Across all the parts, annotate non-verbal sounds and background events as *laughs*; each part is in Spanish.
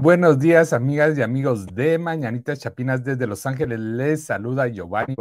Buenos días, amigas y amigos de Mañanitas Chapinas desde Los Ángeles. Les saluda Giovanni.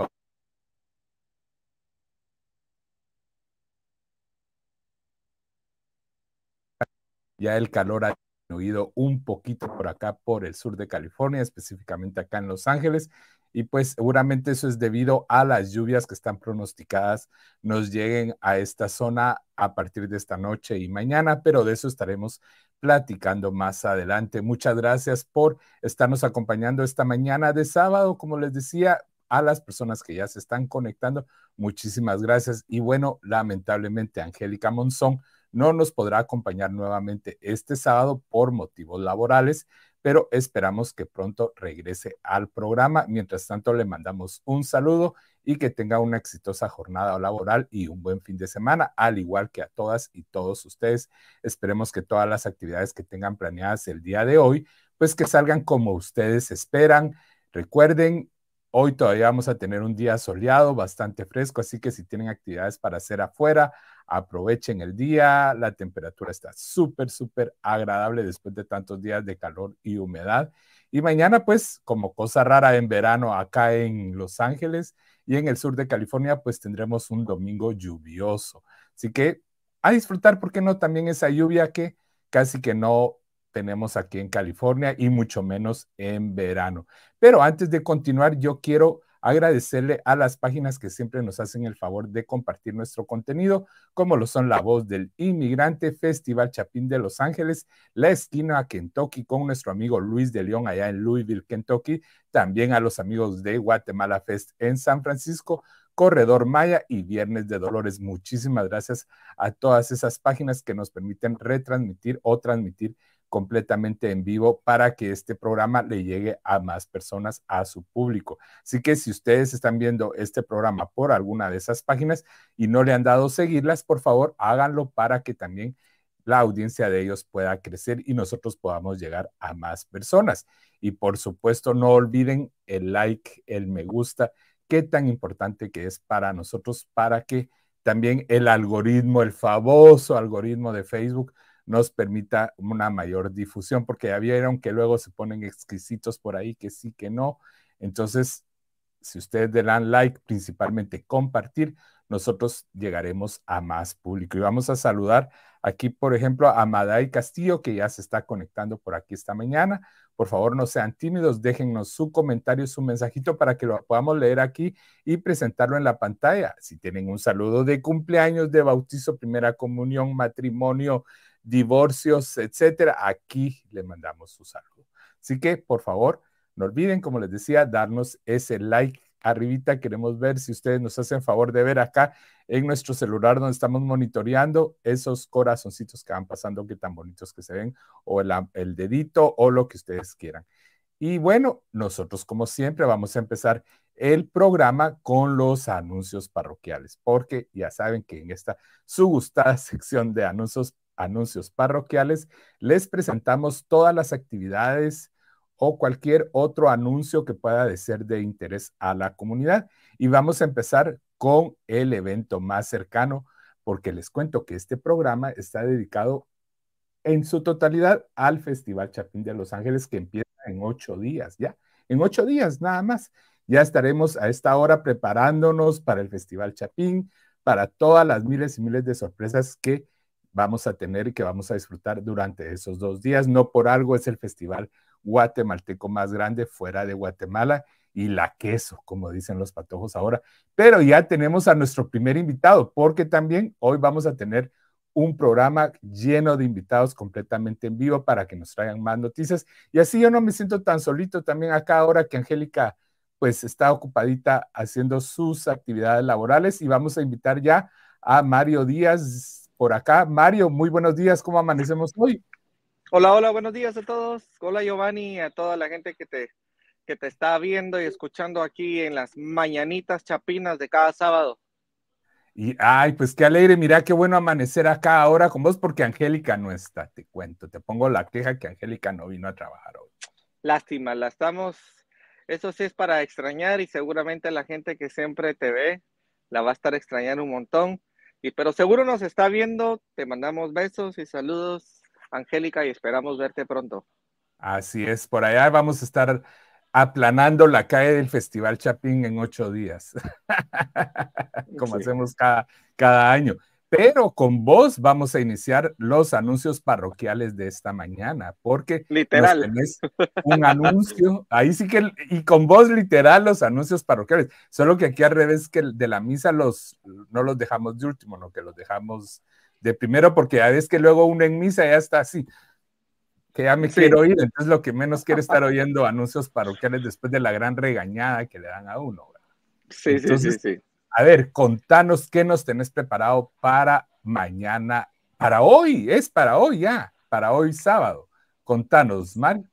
Ya el calor ha disminuido un poquito por acá, por el sur de California, específicamente acá en Los Ángeles. Y pues seguramente eso es debido a las lluvias que están pronosticadas nos lleguen a esta zona a partir de esta noche y mañana, pero de eso estaremos platicando más adelante. Muchas gracias por estarnos acompañando esta mañana de sábado. Como les decía, a las personas que ya se están conectando, muchísimas gracias. Y bueno, lamentablemente, Angélica Monzón no nos podrá acompañar nuevamente este sábado por motivos laborales, pero esperamos que pronto regrese al programa. Mientras tanto, le mandamos un saludo y que tenga una exitosa jornada laboral y un buen fin de semana, al igual que a todas y todos ustedes. Esperemos que todas las actividades que tengan planeadas el día de hoy, pues que salgan como ustedes esperan. Recuerden, hoy todavía vamos a tener un día soleado, bastante fresco, así que si tienen actividades para hacer afuera, aprovechen el día. La temperatura está súper, súper agradable después de tantos días de calor y humedad. Y mañana, pues, como cosa rara en verano acá en Los Ángeles, y en el sur de California pues tendremos un domingo lluvioso. Así que a disfrutar, ¿por qué no? También esa lluvia que casi que no tenemos aquí en California y mucho menos en verano. Pero antes de continuar, yo quiero agradecerle a las páginas que siempre nos hacen el favor de compartir nuestro contenido, como lo son La Voz del Inmigrante, Festival Chapín de Los Ángeles, La Esquina Kentucky con nuestro amigo Luis de León allá en Louisville, Kentucky, también a los amigos de Guatemala Fest en San Francisco, Corredor Maya y Viernes de Dolores. Muchísimas gracias a todas esas páginas que nos permiten retransmitir o transmitir completamente en vivo para que este programa le llegue a más personas, a su público. Así que si ustedes están viendo este programa por alguna de esas páginas y no le han dado seguirlas, por favor, háganlo para que también la audiencia de ellos pueda crecer y nosotros podamos llegar a más personas. Y por supuesto, no olviden el like, el me gusta, qué tan importante que es para nosotros, para que también el algoritmo, el famoso algoritmo de Facebook, nos permita una mayor difusión, porque ya vieron que luego se ponen exquisitos por ahí, que sí, que no. Entonces, si ustedes le dan like, principalmente compartir, nosotros llegaremos a más público. Y vamos a saludar aquí, por ejemplo, a Maday Castillo, que ya se está conectando por aquí esta mañana. Por favor, no sean tímidos, déjennos su comentario, su mensajito para que lo podamos leer aquí y presentarlo en la pantalla. Si tienen un saludo de cumpleaños, de bautizo, primera comunión, matrimonio, divorcios, etcétera, aquí le mandamos su saludo. Así que, por favor, no olviden, como les decía, darnos ese like arribita. Queremos ver si ustedes nos hacen favor de ver acá en nuestro celular donde estamos monitoreando esos corazoncitos que van pasando, qué tan bonitos que se ven, o el, el dedito o lo que ustedes quieran. Y bueno, nosotros como siempre vamos a empezar el programa con los anuncios parroquiales, porque ya saben que en esta su gustada *laughs* sección de anuncios anuncios parroquiales, les presentamos todas las actividades o cualquier otro anuncio que pueda ser de interés a la comunidad. Y vamos a empezar con el evento más cercano, porque les cuento que este programa está dedicado en su totalidad al Festival Chapín de Los Ángeles, que empieza en ocho días, ya, en ocho días nada más. Ya estaremos a esta hora preparándonos para el Festival Chapín, para todas las miles y miles de sorpresas que vamos a tener y que vamos a disfrutar durante esos dos días. No por algo es el festival guatemalteco más grande fuera de Guatemala y la queso, como dicen los patojos ahora. Pero ya tenemos a nuestro primer invitado, porque también hoy vamos a tener un programa lleno de invitados completamente en vivo para que nos traigan más noticias. Y así yo no me siento tan solito también acá ahora que Angélica pues está ocupadita haciendo sus actividades laborales y vamos a invitar ya a Mario Díaz, por acá. Mario, muy buenos días, ¿cómo amanecemos hoy? Hola, hola, buenos días a todos. Hola Giovanni, a toda la gente que te, que te está viendo y escuchando aquí en las mañanitas chapinas de cada sábado. Y ay, pues qué alegre, mira qué bueno amanecer acá ahora con vos porque Angélica no está, te cuento, te pongo la queja que Angélica no vino a trabajar hoy. Lástima, la estamos, eso sí es para extrañar y seguramente la gente que siempre te ve la va a estar extrañando un montón. Y pero seguro nos está viendo, te mandamos besos y saludos, Angélica, y esperamos verte pronto. Así es, por allá vamos a estar aplanando la calle del Festival Chapín en ocho días, *laughs* como hacemos cada, cada año. Pero con vos vamos a iniciar los anuncios parroquiales de esta mañana, porque literal tenés un anuncio, ahí sí que, y con vos literal los anuncios parroquiales, solo que aquí al revés que de la misa los, no los dejamos de último, no que los dejamos de primero, porque ya ves que luego uno en misa ya está así, que ya me quiero ir, entonces lo que menos quiere estar oyendo anuncios parroquiales después de la gran regañada que le dan a uno. Sí, sí, sí, sí. A ver, contanos qué nos tenés preparado para mañana, para hoy, es para hoy ya, para hoy sábado. Contanos, Mario.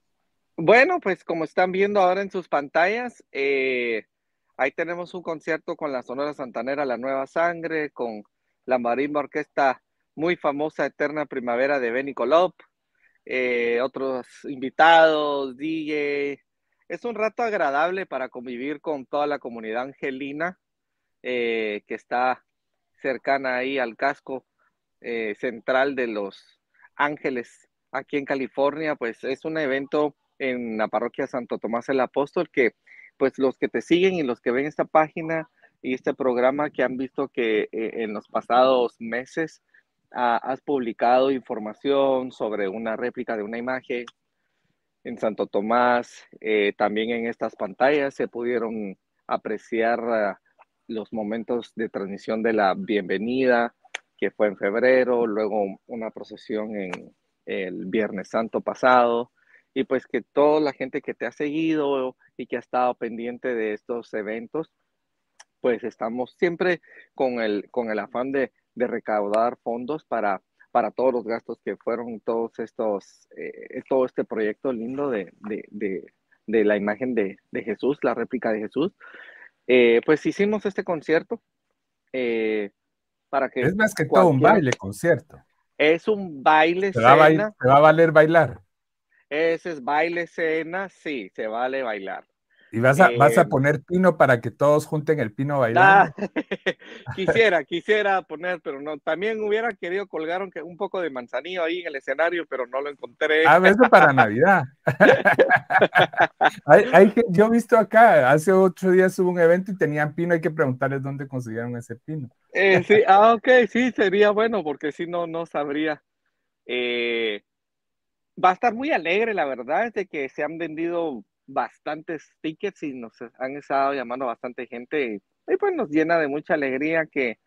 Bueno, pues como están viendo ahora en sus pantallas, eh, ahí tenemos un concierto con la Sonora Santanera La Nueva Sangre, con la marimba orquesta muy famosa Eterna Primavera de Benny Colop, eh, otros invitados, DJ. Es un rato agradable para convivir con toda la comunidad angelina eh, que está cercana ahí al casco eh, central de Los Ángeles, aquí en California, pues es un evento en la parroquia Santo Tomás el Apóstol que pues los que te siguen y los que ven esta página y este programa que han visto que eh, en los pasados meses has publicado información sobre una réplica de una imagen en Santo Tomás, también en estas pantallas se pudieron apreciar ah, los momentos de transmisión de la bienvenida, que fue en febrero, luego una procesión en el Viernes Santo pasado, y pues que toda la gente que te ha seguido y que ha estado pendiente de estos eventos, pues estamos siempre con el, con el afán de, recaudar fondos para, para todos los gastos que fueron todos estos, eh, todo este proyecto lindo de, de la imagen de, Jesús, la réplica de Jesús. Eh, pues hicimos este concierto eh, para que... Es más que todo un baile, concierto. Es un baile, ¿Se va, cena. ¿Se va a valer bailar? Ese es baile, cena, sí, se vale bailar. ¿Y vas a, vas a em, poner pino para que todos junten el pino bailando? Ah, *laughs* quisiera, quisiera poner, pero no. También hubiera querido colgar un, poco de manzanillo ahí en el escenario, pero no lo encontré. Ah, eso para Navidad. *laughs* hay, yo he visto acá, hace ocho días hubo un evento y tenían pino, hay que preguntarles dónde consiguieron ese pino. Eh, sí, ah, ok, sí, sería bueno, porque si no, no sabría. Eh, va a estar muy alegre, la verdad, es de que se han vendido bastantes tickets y nos han estado llamando bastante gente y, pues nos llena de mucha alegría que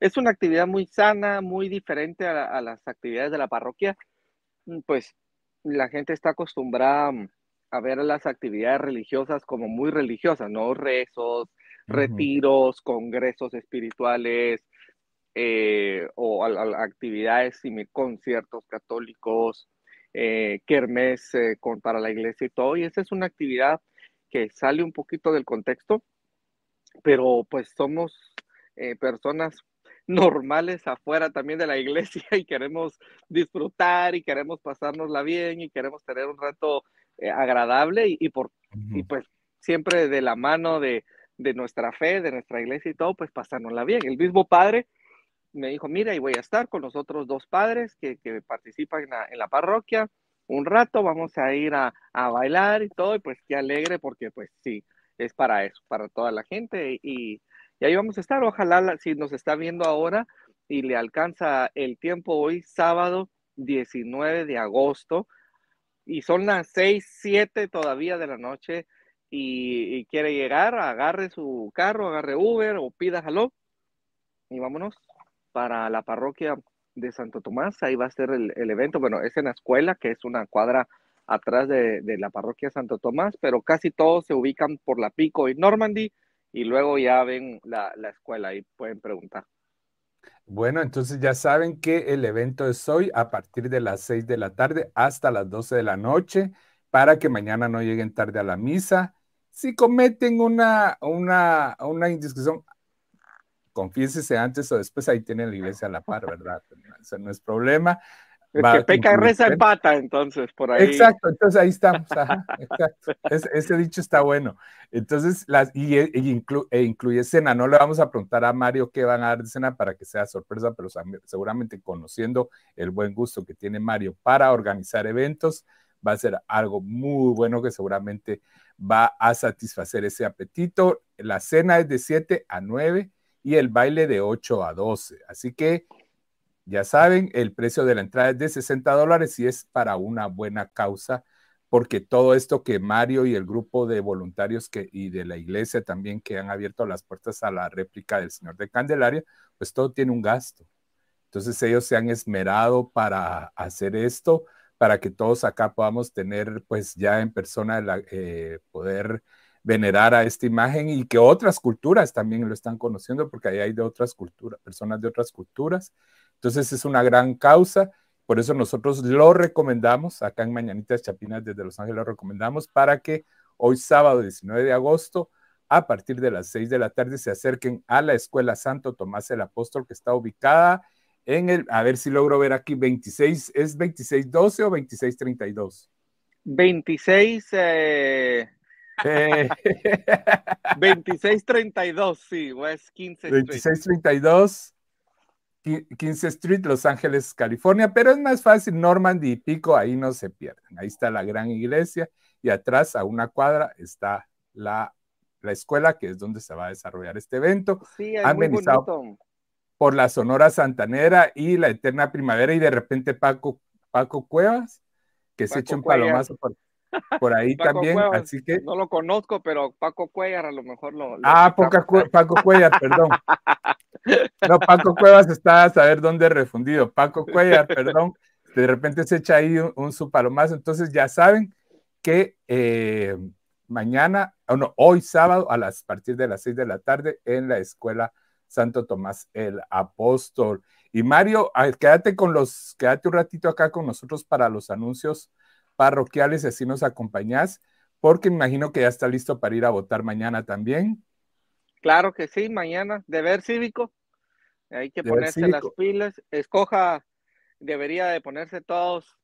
es una actividad muy sana, muy diferente a, las actividades de la parroquia. Mm, pues la gente está acostumbrada mm, a ver las actividades religiosas como muy religiosas, ¿no? Rezos, retiros, congresos espirituales eh, o actividades y conciertos católicos, eh, kermés eh, con, para la iglesia y todo. Y esa es una actividad que sale un poquito del contexto, pero pues somos eh, personas *laughs* normales afuera también de la iglesia *laughs* y queremos disfrutar y queremos pasárnosla bien y queremos tener un rato eh, agradable y, por, y pues siempre de la mano de, de, nuestra fe, de nuestra iglesia y todo, pues pasárnosla bien. El mismo padre me dijo, mira, y voy a estar con los otros dos padres que, que participan en la, parroquia un rato, vamos a ir a, a, bailar y todo, y pues qué alegre porque pues sí, es para eso, para toda la gente y, ahí vamos a estar, ojalá si nos está viendo ahora y le alcanza el tiempo hoy, sábado 19 de agosto, y son las 6, 7 todavía de la noche, y, y quiere llegar, agarre su carro, agarre Uber o pida jaló, y vámonos para la parroquia de Santo Tomás. Ahí va a ser el, evento. Bueno, es en la escuela, que es una cuadra atrás de, la parroquia Santo Tomás, pero casi todos se ubican por la Pico y Normandy y luego ya ven la, escuela y pueden preguntar. Bueno, entonces ya saben que el evento es hoy a partir de las 6 de la tarde hasta las 12 de la noche para que mañana no lleguen tarde a la misa. Si cometen una, una, una indiscreción, confiésese antes o después, ahí tiene la iglesia a la par, ¿verdad? Eso no es problema. El que peca reza empata, entonces, por ahí. Exacto, entonces ahí estamos. exacto. ese dicho está bueno. Entonces, las, y, e, incluye cena. No le vamos a preguntar a Mario qué van a dar de cena para que sea sorpresa, pero seguramente conociendo el buen gusto que tiene Mario para organizar eventos, va a ser algo muy bueno que seguramente va a satisfacer ese apetito. La cena es de 7 a 9 y el baile de 8 a 12. Así que ya saben, el precio de la entrada es de 60 dólares y es para una buena causa, porque todo esto que Mario y el grupo de voluntarios que, y de la iglesia también que han abierto las puertas a la réplica del Señor de Candelaria, pues todo tiene un gasto. Entonces ellos se han esmerado para hacer esto, para que todos acá podamos tener pues ya en persona la, eh, poder venerar a esta imagen y que otras culturas también lo están conociendo, porque ahí hay de otras culturas, personas de otras culturas. Entonces es una gran causa, por eso nosotros lo recomendamos, acá en Mañanitas Chapinas desde Los Ángeles lo recomendamos para que hoy sábado 19 de agosto, a partir de las 6 de la tarde, se acerquen a la Escuela Santo Tomás el Apóstol, que está ubicada en el, a ver si logro ver aquí, 26, ¿es 2612 o 2632? 26, eh, *laughs* 2632, sí, West 15 Street. 2632, 15 Street, Los Ángeles, California, pero es más fácil, Normandy y Pico, ahí no se pierden. Ahí está la gran iglesia y atrás a una cuadra está la, la escuela, que es donde se va a desarrollar este evento. Sí, es muy bonito. por la Sonora Santanera y la Eterna Primavera y de repente Paco, Paco Cuevas, que se echa un palomazo por, por ahí también, así que... No lo conozco, pero Paco Cuellar a lo mejor lo... ah, Paco Cuellar, perdón. No, Paco Cuevas está a saber dónde refundido. Paco Cuellar, perdón. De repente se echa ahí un, un su palomazo. Entonces ya saben que eh, mañana, o no, hoy sábado a las a partir de las seis de la tarde en la escuela Santo Tomás el Apóstol. Y Mario, quédate con los, quédate un ratito acá con nosotros para los anuncios parroquiales, así nos acompañás, porque me imagino que ya está listo para ir a votar mañana también. Claro que sí, mañana, deber cívico. Hay que ponerse las pilas. Escoja, debería de ponerse todos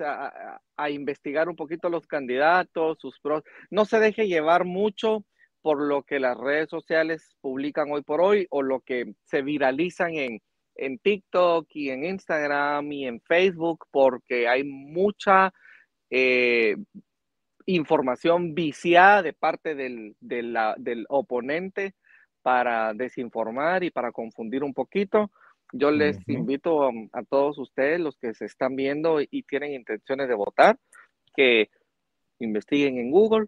a, a, investigar un poquito los candidatos, sus pros. No se deje llevar mucho por lo que las redes sociales publican hoy por hoy o lo que se viralizan en, en TikTok y en Instagram y en Facebook, porque hay mucha eh, información viciada de parte del, del oponente para desinformar y para confundir un poquito. Yo les invito a, todos ustedes, los que se están viendo y tienen intenciones de votar, que investiguen en Google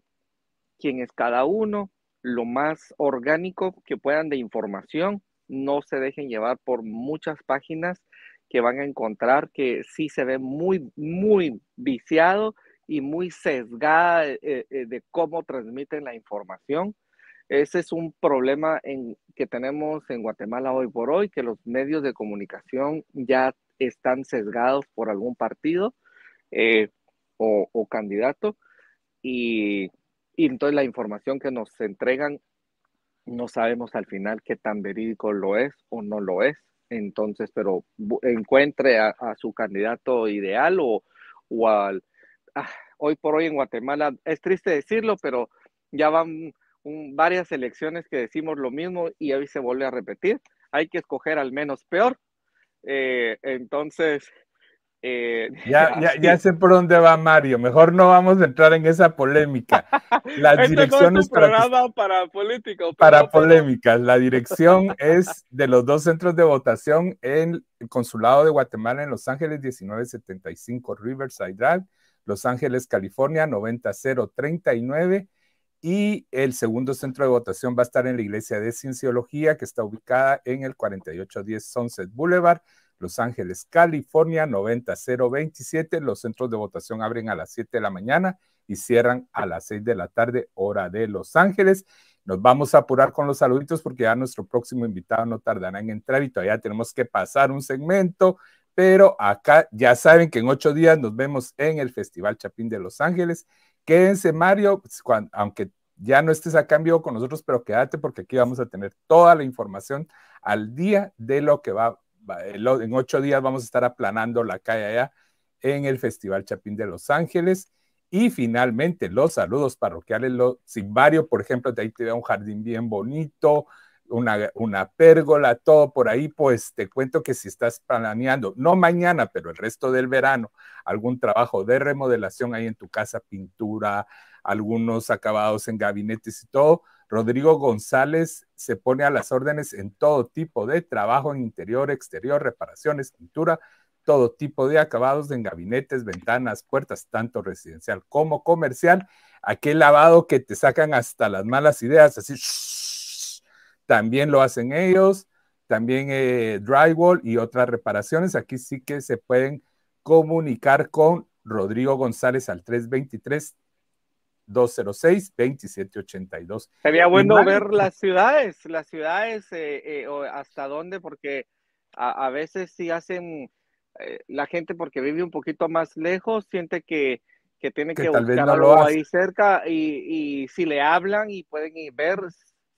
quién es cada uno, lo más orgánico que puedan de información, no se dejen llevar por muchas páginas que van a encontrar que sí se ve muy, muy viciado y muy sesgada eh, eh, de cómo transmiten la información. Ese es un problema que tenemos en Guatemala hoy por hoy, que los medios de comunicación ya están sesgados por algún partido eh, o, candidato y, y entonces la información que nos entregan no sabemos al final qué tan verídico lo es o no lo es. Entonces, pero encuentre a, su candidato ideal o, al... Ah, hoy por hoy en Guatemala, es triste decirlo, pero ya van varias elecciones que decimos lo mismo y hoy se vuelve a repetir. Hay que escoger al menos peor. Eh, entonces, eh, ya, *laughs* ya, ya, sé por dónde va Mario. Mejor no vamos a entrar en esa polémica. *laughs* Las este direcciones para, para políticos. Para polémicas. La dirección *laughs* es de los dos centros de votación en el Consulado de Guatemala en Los Ángeles, 1975 Riverside Drive, Los Ángeles, California, 90039. Y el segundo centro de votación va a estar en la Iglesia de Cienciología, que está ubicada en el 4810 Sunset Boulevard, los Ángeles, California, 90027. Los centros de votación abren a las 7 de la mañana y cierran a las 6 de la tarde, hora de Los Ángeles. Nos vamos a apurar con los saluditos porque ya nuestro próximo invitado no tardará en entrar y todavía tenemos que pasar un segmento, pero acá ya saben que en ocho días nos vemos en el Festival Chapín de Los Ángeles. Quédense, Mario, aunque ya no estés acá en vivo con nosotros, pero quédate porque aquí vamos a tener toda la información al día de lo que va en ocho días vamos a estar aplanando la calle allá en el Festival Chapín de Los Ángeles. Y finalmente, los saludos parroquiales, lo, Simbario, por ejemplo, de ahí te da un jardín bien bonito, una, una pérgola, todo por ahí, pues te cuento que si estás planeando, no mañana, pero el resto del verano, algún trabajo de remodelación ahí en tu casa, pintura, algunos acabados en gabinetes y todo, Rodrigo González se pone a las órdenes en todo tipo de trabajo en interior, exterior, reparaciones, pintura, todo tipo de acabados en gabinetes, ventanas, puertas, tanto residencial como comercial. Aquel lavado que te sacan hasta las malas ideas, así, también lo hacen ellos. También eh, drywall y otras reparaciones. Aquí sí que se pueden comunicar con Rodrigo González al 323 206 2782. Sería bueno ver las ciudades, las ciudades eh, eh, o hasta dónde, porque a, a veces sí hacen eh, la gente porque vive un poquito más lejos, siente que, que tiene que, buscar algo ahí cerca y, y, si le hablan y pueden ver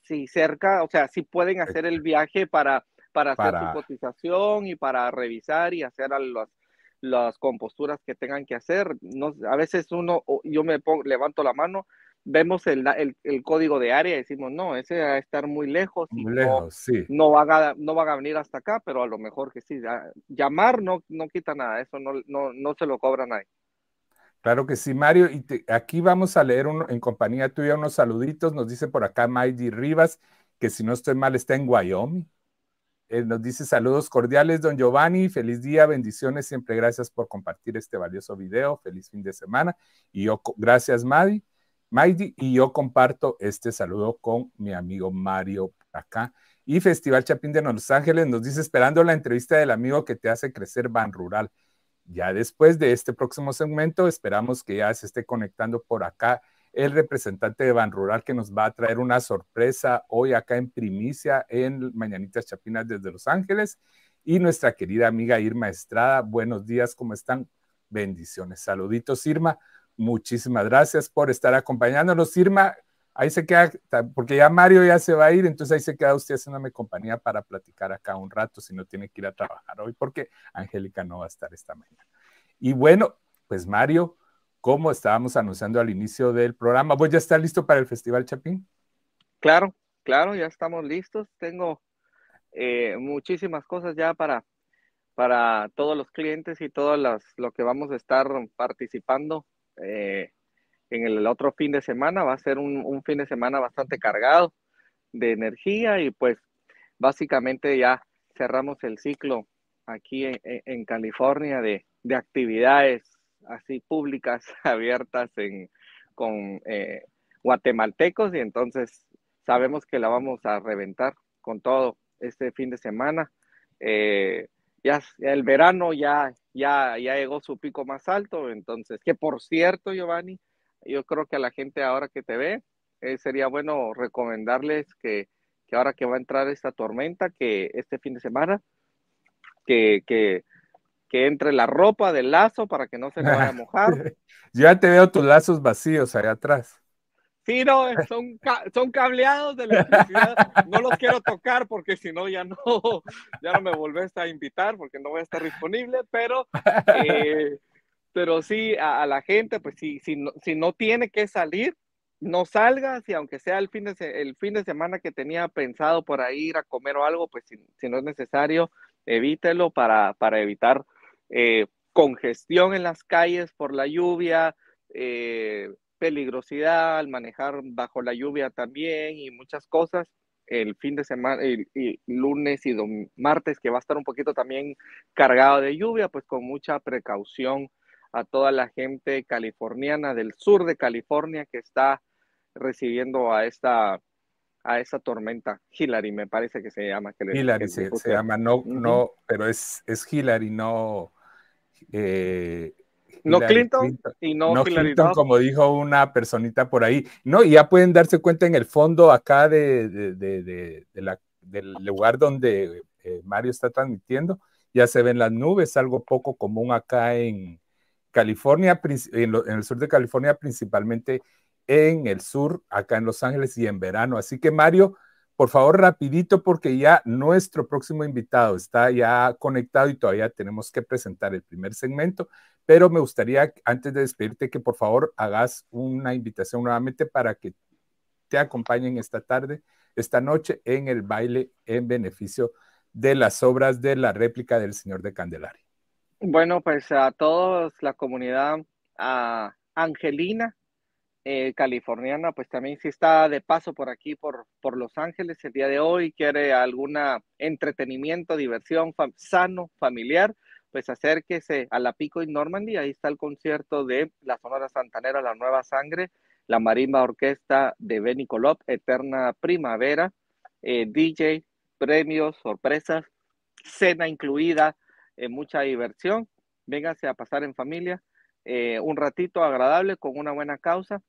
si cerca, o sea, si pueden hacer el viaje para, para, hacer su cotización y para revisar y hacer las, las composturas que tengan que hacer. No, a veces uno, yo me pongo, levanto la mano vemos el, el, código de área y decimos, no, ese va a estar muy lejos. Y muy lejos, no, sí. No van, a, no van a venir hasta acá, pero a lo mejor que sí. Llamar no, no quita nada, eso no, no, no se lo cobran ahí. Claro que sí, Mario. Y aquí vamos a leer en compañía tuya unos saluditos. Nos dice por acá Maidi Rivas, que si no estoy mal está en Wyoming. Él nos dice saludos cordiales, don Giovanni. Feliz día, bendiciones. Siempre gracias por compartir este valioso video. Feliz fin de semana. Y yo, gracias, Madi. Maidi y yo comparto este saludo con mi amigo Mario acá. Y Festival Chapín de Los Ángeles nos dice esperando la entrevista del amigo que te hace crecer Ban Rural. Ya después de este próximo segmento, esperamos que ya se esté conectando por acá el representante de Ban Rural que nos va a traer una sorpresa hoy acá en primicia en Mañanitas Chapinas desde Los Ángeles. Y nuestra querida amiga Irma Estrada, buenos días, ¿cómo están? Bendiciones. Saluditos, Irma. Muchísimas gracias por estar acompañándonos, Irma. Ahí se queda, porque ya Mario ya se va a ir, entonces ahí se queda usted haciéndome compañía para platicar acá un rato si no tiene que ir a trabajar hoy, porque Angélica no va a estar esta mañana. Y bueno, pues Mario, como estábamos anunciando al inicio del programa, ¿vos ya está listo para el Festival Chapín? Claro, claro, ya estamos listos. Tengo eh, muchísimas cosas ya para, para todos los clientes y todo las, lo que vamos a estar participando eh, en el otro fin de semana. Va a ser un, fin de semana bastante cargado de energía y pues básicamente ya cerramos el ciclo aquí en, California de, actividades así públicas *laughs* abiertas con eh, guatemaltecos y entonces sabemos que la vamos a reventar con todo este fin de semana. Eh, ya, el verano ya, ya, ya llegó su pico más alto, entonces, que por cierto, Giovanni, yo creo que a la gente ahora que te ve, eh, sería bueno recomendarles que, que, ahora que va a entrar esta tormenta, que este fin de semana, que, que, que entre la ropa del lazo para que no se le vaya a mojar. *laughs* ya te veo tus lazos vacíos allá atrás. Sí, no, son, son cableados de electricidad. No los quiero tocar porque si no ya no, *laughs* ya no me volvés a invitar porque no voy a estar disponible, pero, eh, pero sí, a, la gente, pues sí, si, no, si no tiene que salir, no salga, si aunque sea el fin de, el fin de semana que tenía pensado por ahí ir a comer o algo, pues si, no es necesario, evítelo para, para evitar eh, congestión en las calles por la lluvia, eh, peligrosidad al manejar bajo la lluvia también y muchas cosas. El fin de semana, el, lunes y martes, que va a estar un poquito también cargado de lluvia, pues con mucha precaución a toda la gente californiana del sur de California que está recibiendo a esta a tormenta. Hillary me parece que se llama que Hillary se, llama no no pero es es Hillary no eh, no Clinton, y no, no Clinton, como dijo una personita por ahí. No, y ya pueden darse cuenta en el fondo acá de, de, la, del lugar donde eh, Mario está transmitiendo, ya se ven las nubes, algo poco común acá en California, en, en el sur de California, principalmente en el sur, acá en Los Ángeles y en verano. Así que Mario, por favor, rapidito, porque ya nuestro próximo invitado está ya conectado y todavía tenemos que presentar el primer segmento, pero me gustaría, antes de despedirte, que por favor hagas una invitación nuevamente para que te acompañen esta tarde, esta noche en el baile en beneficio de las obras de la réplica del Señor de Candelaria. Bueno, pues a toda la comunidad angelina, eh, californiana, pues también si está de paso por aquí, por, por Los Ángeles el día de hoy, quiere alguna entretenimiento, diversión sano, familiar, pues acérquese a la Pico y Normandy, ahí está el concierto de la Sonora Santanera, La Nueva Sangre, la Marimba Orquesta de Benny Colop, Eterna Primavera, eh, DJ, premios, sorpresas, cena incluida, eh, mucha diversión. Véngase a pasar en familia eh, un ratito agradable con una buena causa.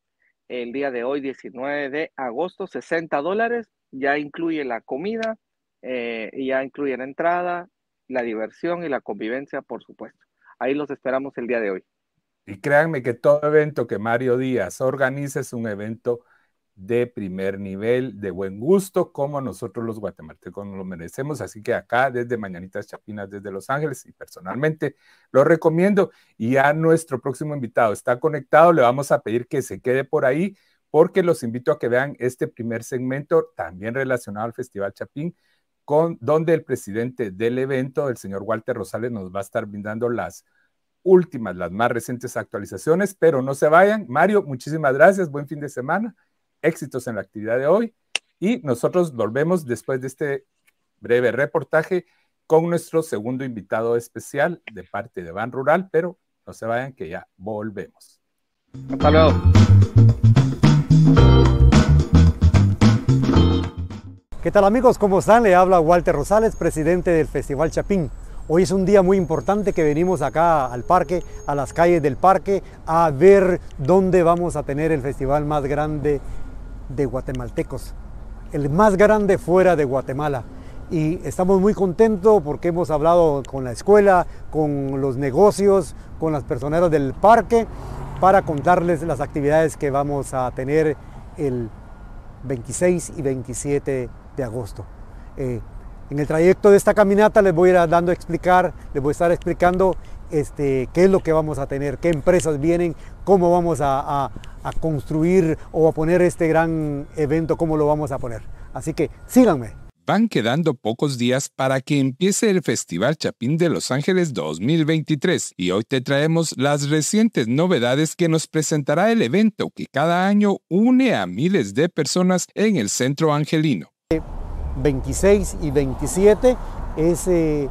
El día de hoy, 19 de agosto, 60 dólares, ya incluye la comida, y ya incluye la entrada, la diversión y la convivencia, por supuesto. Ahí los esperamos el día de hoy. Y créanme que todo evento que Mario Díaz organiza es un evento de primer nivel, de buen gusto, como nosotros los guatemaltecos nos lo merecemos. Así que acá, desde Mañanitas Chapinas, desde Los Ángeles, y personalmente lo recomiendo. Y a nuestro próximo invitado está conectado, le vamos a pedir que se quede por ahí, porque los invito a que vean este primer segmento, también relacionado al Festival Chapín, con, donde el presidente del evento, el señor Walter Rosales, nos va a estar brindando las últimas, las más recientes actualizaciones, pero no se vayan. Mario, muchísimas gracias, buen fin de semana, éxitos en la actividad de hoy y nosotros volvemos después de este breve reportaje con nuestro segundo invitado especial de parte de Ban Rural, pero no se vayan que ya volvemos. Hasta luego. ¿Qué tal amigos? ¿Cómo están? Le habla Walter Rosales, presidente del Festival Chapín. Hoy es un día muy importante que venimos acá al parque, a las calles del parque, a ver dónde vamos a tener el festival más grande de guatemaltecos, el más grande fuera de Guatemala. Y estamos muy contentos porque hemos hablado con la escuela, con los negocios, con las personeras del parque, para contarles las actividades que vamos a tener el 26 y 27 de agosto. Eh, en el trayecto de esta caminata les voy a ir dando a explicar, les voy a estar explicando este, qué es lo que vamos a tener, qué empresas vienen, cómo vamos a, construir o a poner este gran evento, cómo lo vamos a poner. Así que síganme. Van quedando pocos días para que empiece el Festival Chapín de Los Ángeles 2023 y hoy te traemos las recientes novedades que nos presentará el evento que cada año une a miles de personas en el centro angelino. 26 y 27 es eh,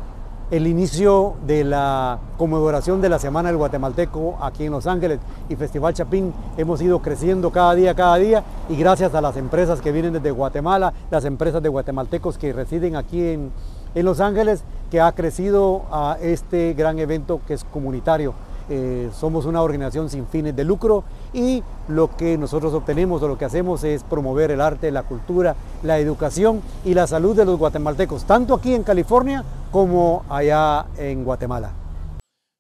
el inicio de la conmemoración de la Semana del Guatemalteco aquí en Los Ángeles y Festival Chapín. Hemos ido creciendo cada día, cada día y gracias a las empresas que vienen desde Guatemala, las empresas de guatemaltecos que residen aquí en, en Los Ángeles, que ha crecido a este gran evento que es comunitario. Eh, somos una organización sin fines de lucro y lo que nosotros obtenemos o lo que hacemos es promover el arte, la cultura, la educación y la salud de los guatemaltecos, tanto aquí en California como allá en Guatemala.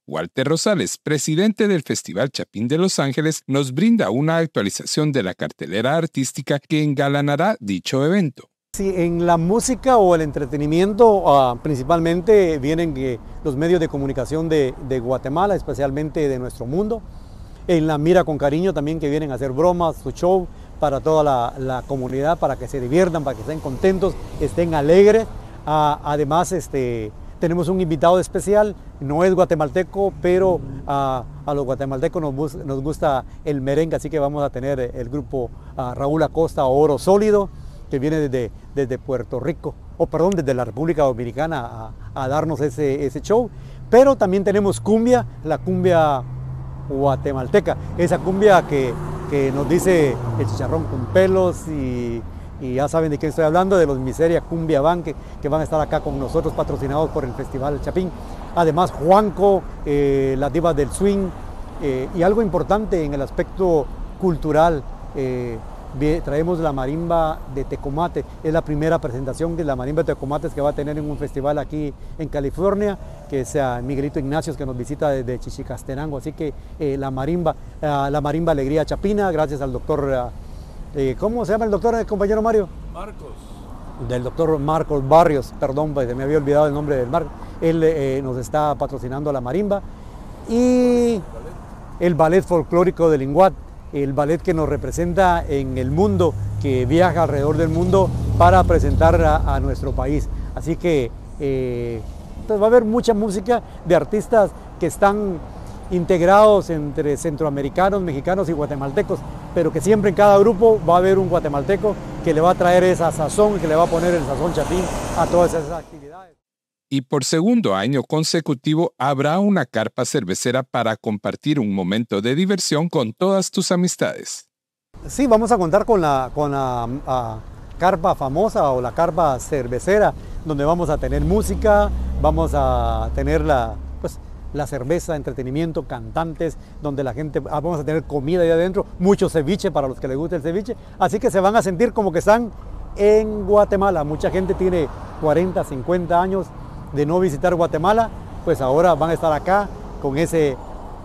Walter Rosales, presidente del Festival Chapín de Los Ángeles, nos brinda una actualización de la cartelera artística que engalanará dicho evento. En la música o el entretenimiento ah, principalmente vienen eh, los medios de comunicación de, Guatemala, especialmente de nuestro mundo. En la Mira con Cariño también que vienen a hacer bromas, su show para toda la, comunidad, para que se diviertan, para que estén contentos, estén alegres. Ah, además, este, tenemos un invitado especial, no es guatemalteco, pero ah, a los guatemaltecos nos, nos, gusta el merengue, así que vamos a tener el grupo Raúl Acosta Oro Sólido que viene desde, desde Puerto Rico, o perdón, desde la República Dominicana a, darnos ese, ese show. Pero también tenemos cumbia, la cumbia guatemalteca, esa cumbia que, que nos dice el chicharrón con pelos y, ya saben de quién estoy hablando, de los Miseria Cumbia Van que, que, van a estar acá con nosotros patrocinados por el Festival Chapín. Además Juanco, eh, las divas del swing eh, y algo importante en el aspecto cultural. Eh, traemos la marimba de Tecomate, es la primera presentación de la marimba de Tecomates que va a tener en un festival aquí en California, que sea Miguelito Ignacios que nos visita desde Chichicastenango, así que eh, la marimba, ah, la marimba Alegría Chapina, gracias al doctor, ah, eh, ¿cómo se llama el doctor, compañero Mario? Marcos. Del doctor Marcos Barrios, perdón, pues, me había olvidado el nombre del mar, él eh, nos está patrocinando la marimba. Y el ballet folclórico de Linguat el ballet que nos representa en el mundo, que viaja alrededor del mundo para presentar a, nuestro país. Así que eh, va a haber mucha música de artistas que están integrados entre centroamericanos, mexicanos y guatemaltecos, pero que siempre en cada grupo va a haber un guatemalteco que le va a traer esa sazón, que le va a poner el sazón chapín a todas esas actividades. Y por segundo año consecutivo habrá una carpa cervecera para compartir un momento de diversión con todas tus amistades. Sí, vamos a contar con la, con la carpa famosa o la carpa cervecera, donde vamos a tener música, vamos a tener la, pues, la cerveza, entretenimiento, cantantes, donde la gente, ah, vamos a tener comida ahí adentro, mucho ceviche para los que les guste el ceviche, así que se van a sentir como que están en Guatemala. Mucha gente tiene 40, 50 años de no visitar Guatemala, pues ahora van a estar acá con ese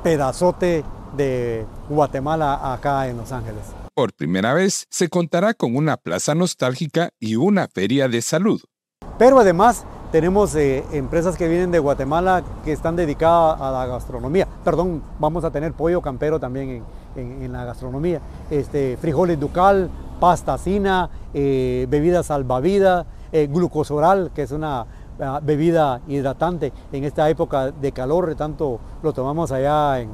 pedazote de Guatemala acá en Los Ángeles. Por primera vez se contará con una plaza nostálgica y una feria de salud. Pero además tenemos eh, empresas que vienen de Guatemala que están dedicadas a la gastronomía. Perdón, vamos a tener pollo campero también en, la gastronomía. Este, frijoles ducal, pasta cina, eh, bebidas salvavidas, eh, glucosoral, que es una bebida hidratante en esta época de calor, tanto lo tomamos allá en,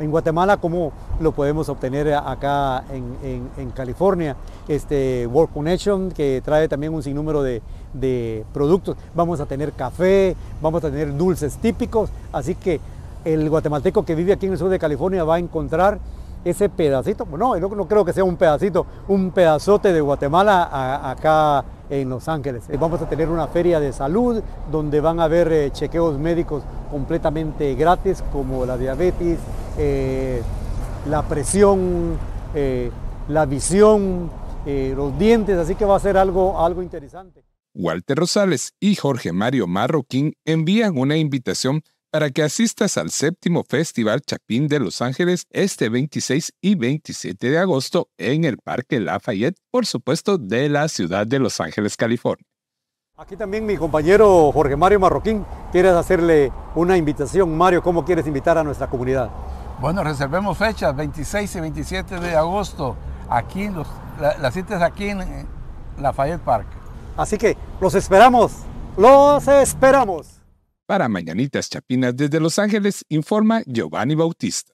en Guatemala como lo podemos obtener acá en, California. Este World Connection que trae también un sinnúmero de, de, productos. Vamos a tener café, vamos a tener dulces típicos, así que el guatemalteco que vive aquí en el sur de California va a encontrar ese pedacito, no, no, creo que sea un pedacito, un pedazote de Guatemala acá en Los Ángeles. Eh, vamos a tener una feria de salud donde van a haber eh, chequeos médicos completamente gratis como la diabetes, eh, la presión, la visión, los dientes, así que va a ser algo, algo interesante. Walter Rosales y Jorge Mario Marroquín envían una invitación para que asistas al séptimo Festival Chapín de Los Ángeles este 26 y 27 de agosto en el Parque Lafayette, por supuesto, de la ciudad de Los Ángeles, California. Aquí también mi compañero Jorge Mario Marroquín, quieres hacerle una invitación. Mario, ¿cómo quieres invitar a nuestra comunidad? Bueno, reservemos fechas, 26 y 27 de agosto. Aquí, los, la, cita es aquí en Lafayette Park. Así que los esperamos, los esperamos. Para Mañanitas Chapinas desde Los Ángeles, informa Giovanni Bautista.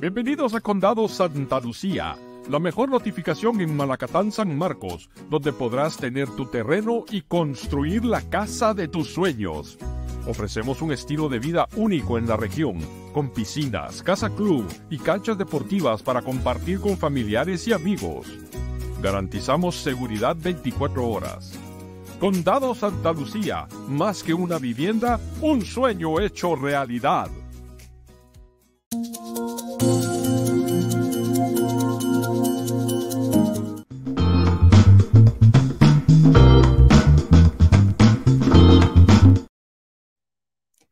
Bienvenidos a Condado Santa Lucía, la mejor notificación en Malacatán, San Marcos, donde podrás tener tu terreno y construir la casa de tus sueños. Ofrecemos un estilo de vida único en la región, con piscinas, casa club y canchas deportivas para compartir con familiares y amigos. Garantizamos seguridad 24 horas. Condado Santa Lucía, más que una vivienda, un sueño hecho realidad.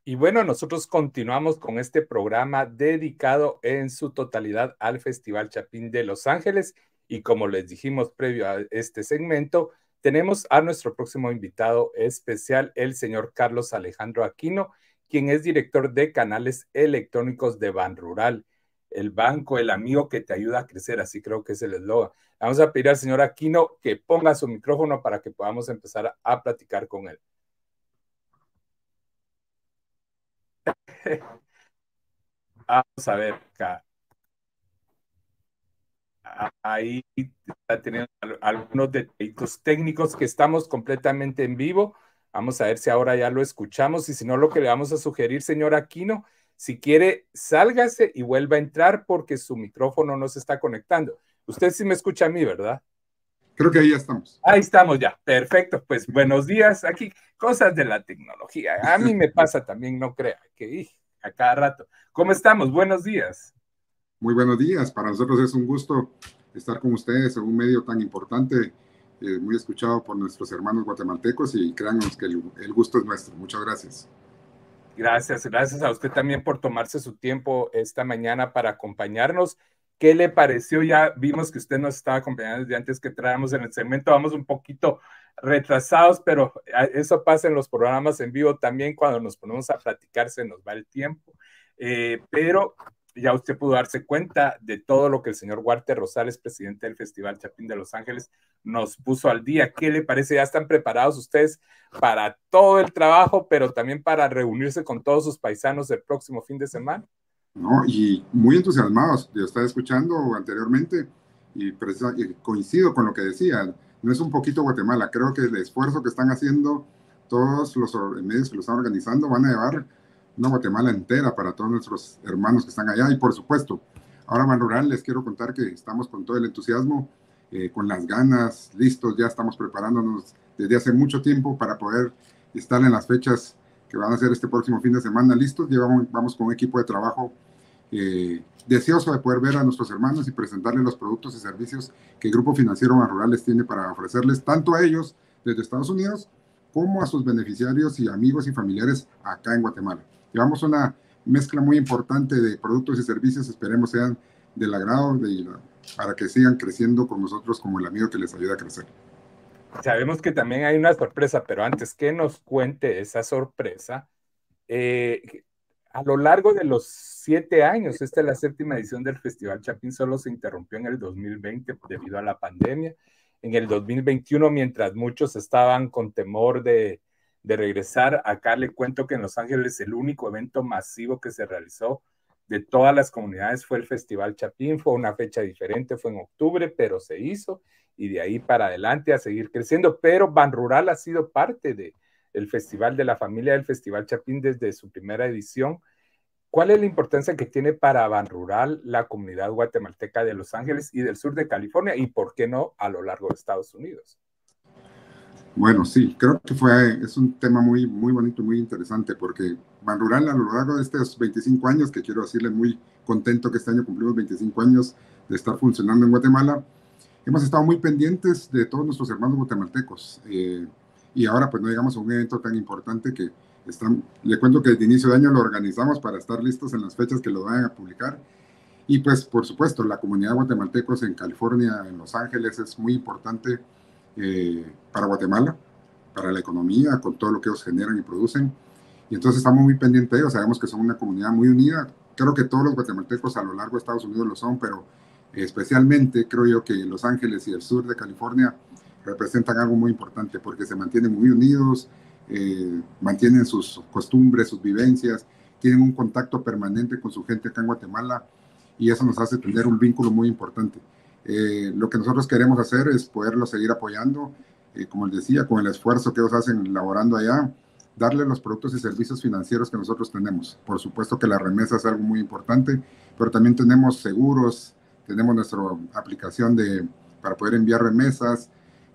Y bueno, nosotros continuamos con este programa dedicado en su totalidad al Festival Chapín de Los Ángeles. Y como les dijimos previo a este segmento, tenemos a nuestro próximo invitado especial, el señor Carlos Alejandro Aquino, quien es director de canales electrónicos de Ban Rural, el banco, el amigo que te ayuda a crecer, así creo que es el eslogan. Vamos a pedir al señor Aquino que ponga su micrófono para que podamos empezar a, platicar con él. *laughs* Vamos a ver acá ahí está teniendo algunos detallitos técnicos que estamos completamente en vivo. Vamos a ver si ahora ya lo escuchamos y si no, lo que le vamos a sugerir, señor Aquino, si quiere, sálgase y vuelva a entrar porque su micrófono no se está conectando. Usted sí me escucha a mí, ¿verdad? Creo que ahí ya estamos. Ahí estamos ya. Perfecto. Pues buenos días. Aquí cosas de la tecnología. A mí me pasa también, no crea, que a cada rato. ¿Cómo estamos? Buenos días. Muy buenos días. Para nosotros es un gusto estar con ustedes en un medio tan importante, eh, muy escuchado por nuestros hermanos guatemaltecos y créanos que el, gusto es nuestro. Muchas gracias. Gracias, gracias a usted también por tomarse su tiempo esta mañana para acompañarnos. ¿Qué le pareció? Ya vimos que usted nos estaba acompañando desde antes que traemos en el segmento. Vamos un poquito retrasados, pero eso pasa en los programas en vivo también. Cuando nos ponemos a platicar se nos va el tiempo. Eh, pero ya usted pudo darse cuenta de todo lo que el señor Walter Rosales, presidente del Festival Chapín de Los Ángeles, nos puso al día. ¿Qué le parece? ¿Ya están preparados ustedes para todo el trabajo, pero también para reunirse con todos sus paisanos el próximo fin de semana? No, y muy entusiasmados. Yo estaba escuchando anteriormente y, coincido con lo que decía. No es un poquito Guatemala. Creo que el esfuerzo que están haciendo todos los medios que lo están organizando van a llevar una Guatemala entera para todos nuestros hermanos que están allá. Y por supuesto, ahora Ban Rural les quiero contar que estamos con todo el entusiasmo, eh, con las ganas, listos, ya estamos preparándonos desde hace mucho tiempo para poder estar en las fechas que van a ser este próximo fin de semana listos. Llevamos, vamos con un equipo de trabajo eh, deseoso de poder ver a nuestros hermanos y presentarles los productos y servicios que el Grupo Financiero Ban Rural les tiene para ofrecerles tanto a ellos desde Estados Unidos como a sus beneficiarios y amigos y familiares acá en Guatemala. Llevamos una mezcla muy importante de productos y servicios, esperemos sean del agrado de, para que sigan creciendo con nosotros como el amigo que les ayuda a crecer. Sabemos que también hay una sorpresa, pero antes que nos cuente esa sorpresa, eh, a lo largo de los siete años, esta es la séptima edición del Festival Chapín, solo se interrumpió en el 2020 debido a la pandemia. En el 2021, mientras muchos estaban con temor de de regresar. Acá le cuento que en Los Ángeles el único evento masivo que se realizó de todas las comunidades fue el Festival Chapín. Fue una fecha diferente, fue en octubre, pero se hizo y de ahí para adelante a seguir creciendo. Pero Ban Rural ha sido parte de el Festival de la Familia del Festival Chapín desde su primera edición. ¿Cuál es la importancia que tiene para Ban Rural la comunidad guatemalteca de Los Ángeles y del sur de California y por qué no a lo largo de Estados Unidos? Bueno, sí, creo que fue, es un tema muy, muy bonito, muy interesante, porque Ban Rural a lo largo de estos 25 años, que quiero decirle muy contento que este año cumplimos 25 años de estar funcionando en Guatemala, hemos estado muy pendientes de todos nuestros hermanos guatemaltecos. Eh, y ahora pues no llegamos a un evento tan importante que están, le cuento que desde inicio de año lo organizamos para estar listos en las fechas que lo van a publicar. Y pues por supuesto, la comunidad guatemaltecos en California, en Los Ángeles, es muy importante eh, para Guatemala, para la economía, con todo lo que ellos generan y producen. Y entonces estamos muy pendientes de ellos, sabemos que son una comunidad muy unida. Creo que todos los guatemaltecos a lo largo de Estados Unidos lo son, pero especialmente creo yo que Los Ángeles y el sur de California representan algo muy importante porque se mantienen muy unidos, eh, mantienen sus costumbres, sus vivencias, tienen un contacto permanente con su gente acá en Guatemala y eso nos hace tener un vínculo muy importante. Eh, lo que nosotros queremos hacer es poderlo seguir apoyando, eh, como les decía, con el esfuerzo que ellos hacen laborando allá, darle los productos y servicios financieros que nosotros tenemos. Por supuesto que la remesa es algo muy importante, pero también tenemos seguros, tenemos nuestra aplicación de, para poder enviar remesas,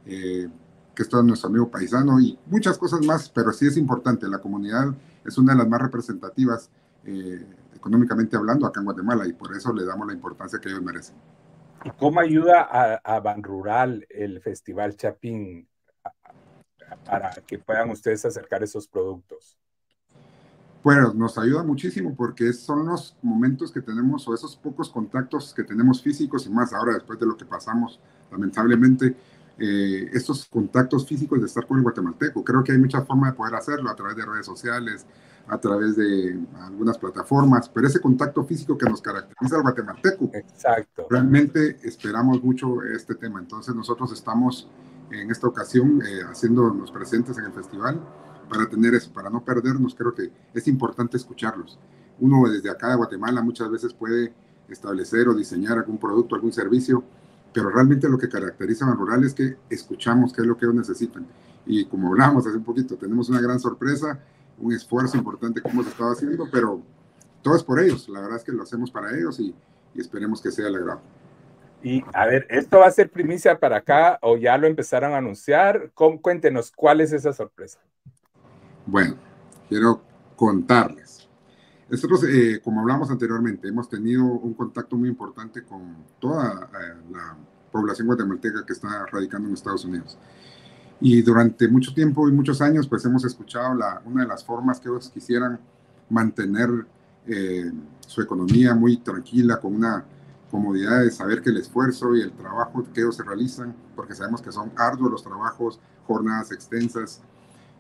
eh, que es todo nuestro amigo paisano y muchas cosas más, pero sí es importante. La comunidad es una de las más representativas económicamente hablando acá en Guatemala y por eso le damos la importancia que ellos merecen. ¿Y cómo ayuda a, Ban Rural el Festival Chapín para que puedan ustedes acercar esos productos? Bueno, nos ayuda muchísimo porque son los momentos que tenemos o esos pocos contactos que tenemos físicos y más ahora después de lo que pasamos, lamentablemente, eh, estos contactos físicos de estar con el guatemalteco. Creo que hay muchas formas de poder hacerlo a través de redes sociales, a través de algunas plataformas, pero ese contacto físico que nos caracteriza al guatemalteco. Exacto. Realmente esperamos mucho este tema. Entonces nosotros estamos en esta ocasión eh, haciéndonos presentes en el festival para tener eso, para no perdernos. Creo que es importante escucharlos. Uno desde acá de Guatemala muchas veces puede establecer o diseñar algún producto, algún servicio, pero realmente lo que caracteriza a Rural es que escuchamos qué es lo que ellos necesitan. Y como hablábamos hace un poquito, tenemos una gran sorpresa un esfuerzo importante que hemos estado haciendo, pero todo es por ellos. La verdad es que lo hacemos para ellos y, esperemos que sea el agrado. Y a ver, ¿esto va a ser primicia para acá o ya lo empezaron a anunciar? cuéntenos, ¿cuál es esa sorpresa? Bueno, quiero contarles. Nosotros, eh, como hablamos anteriormente, hemos tenido un contacto muy importante con toda eh, la población guatemalteca que está radicando en Estados Unidos. Y durante mucho tiempo y muchos años, pues hemos escuchado la, una de las formas que ellos quisieran mantener eh, su economía muy tranquila, con una comodidad de saber que el esfuerzo y el trabajo que ellos se realizan, porque sabemos que son arduos los trabajos, jornadas extensas,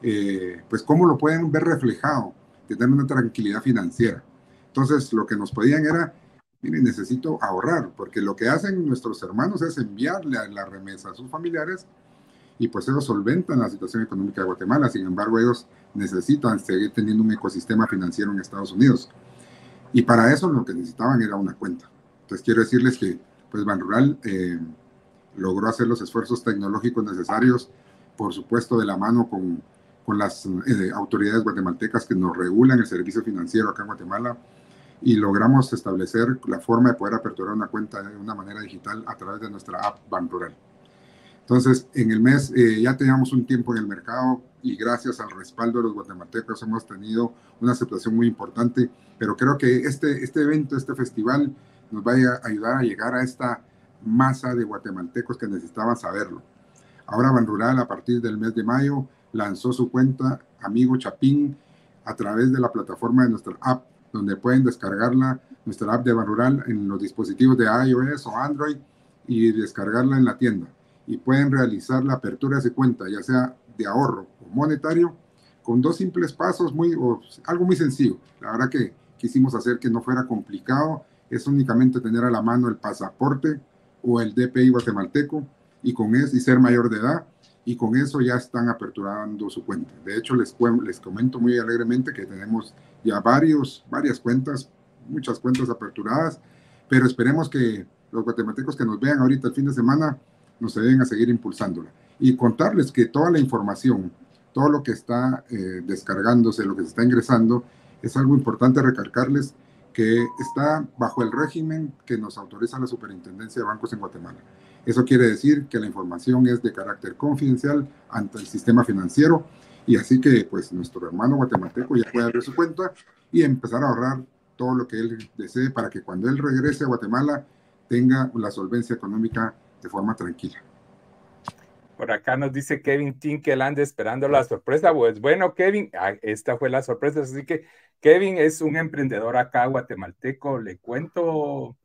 eh, pues cómo lo pueden ver reflejado, tener una tranquilidad financiera. Entonces, lo que nos pedían era mire, necesito ahorrar, porque lo que hacen nuestros hermanos es enviarle a la remesa a sus familiares y pues ellos solventan la situación económica de Guatemala, sin embargo ellos necesitan seguir teniendo un ecosistema financiero en Estados Unidos. Y para eso lo que necesitaban era una cuenta. Entonces quiero decirles que pues Banrural eh, logró hacer los esfuerzos tecnológicos necesarios, por supuesto de la mano con, con las eh, autoridades guatemaltecas que nos regulan el servicio financiero acá en Guatemala y logramos establecer la forma de poder aperturar una cuenta de una manera digital a través de nuestra app Banrural. Entonces, en el mes eh, ya teníamos un tiempo en el mercado y gracias al respaldo de los guatemaltecos hemos tenido una aceptación muy importante, pero creo que este, este evento, este festival, nos va a ayudar a llegar a esta masa de guatemaltecos que necesitaban saberlo. Ahora Ban Rural, a partir del mes de mayo, lanzó su cuenta Amigo Chapín a través de la plataforma de nuestra app, donde pueden descargarla, nuestra app de Ban Rural, en los dispositivos de iOS o Android y descargarla en la tienda. Y pueden realizar la apertura de su cuenta, ya sea de ahorro o monetario, con dos simples pasos, muy, algo muy sencillo. La verdad que quisimos hacer que no fuera complicado es únicamente tener a la mano el pasaporte o el DPI guatemalteco y con eso y ser mayor de edad y con eso ya están aperturando su cuenta. De hecho, les, les comento muy alegremente que tenemos ya varios, varias cuentas, muchas cuentas aperturadas, pero esperemos que los guatemaltecos que nos vean ahorita el fin de semana ayuden a seguir impulsándola. Y contarles que toda la información, todo lo que está eh, descargándose, lo que se está ingresando, es algo importante recalcarles que está bajo el régimen que nos autoriza la Superintendencia de Bancos en Guatemala. Eso quiere decir que la información es de carácter confidencial ante el sistema financiero y así que pues nuestro hermano guatemalteco ya puede abrir su cuenta y empezar a ahorrar todo lo que él desee para que cuando él regrese a Guatemala tenga la solvencia económica de forma tranquila. Por acá nos dice Kevin Tin que él anda esperando la sorpresa. Pues bueno, Kevin, ah, esta fue la sorpresa, así que Kevin es un emprendedor acá guatemalteco. Le cuento,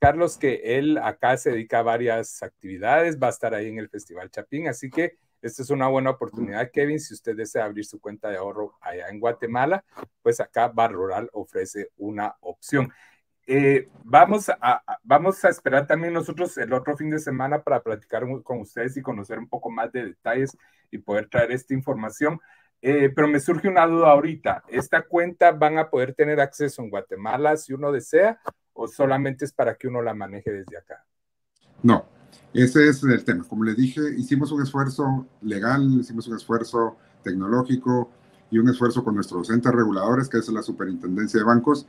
Carlos, que él acá se dedica a varias actividades, va a estar ahí en el Festival Chapín, así que esta es una buena oportunidad, Kevin. Si usted desea abrir su cuenta de ahorro allá en Guatemala, pues acá Bar Rural ofrece una opción. Eh, vamos, a, vamos a esperar también nosotros el otro fin de semana para platicar con ustedes y conocer un poco más de detalles y poder traer esta información. Eh, pero me surge una duda ahorita. ¿Esta cuenta van a poder tener acceso en Guatemala si uno desea o solamente es para que uno la maneje desde acá? No, ese es el tema. Como les dije, hicimos un esfuerzo legal, hicimos un esfuerzo tecnológico y un esfuerzo con nuestros entes reguladores, que es la Superintendencia de Bancos.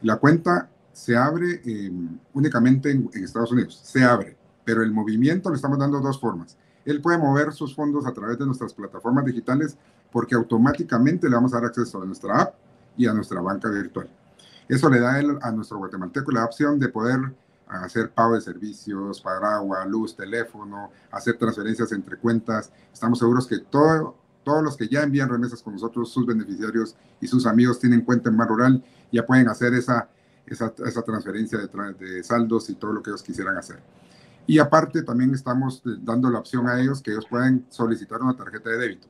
La cuenta se abre em, únicamente en, Estados Unidos, se abre, pero el movimiento le estamos dando dos formas. Él puede mover sus fondos a través de nuestras plataformas digitales porque automáticamente le vamos a dar acceso a nuestra app y a nuestra banca virtual. Eso le da a nuestro guatemalteco la opción de poder hacer pago de servicios, pagar agua, luz, teléfono, hacer transferencias entre cuentas. Estamos seguros que todo, todos los que ya envían remesas con nosotros, sus beneficiarios y sus amigos tienen cuenta en Mar Rural, ya pueden hacer esa, esa, esa transferencia de, de saldos y todo lo que ellos quisieran hacer. Y aparte también estamos dando la opción a ellos que ellos pueden solicitar una tarjeta de débito.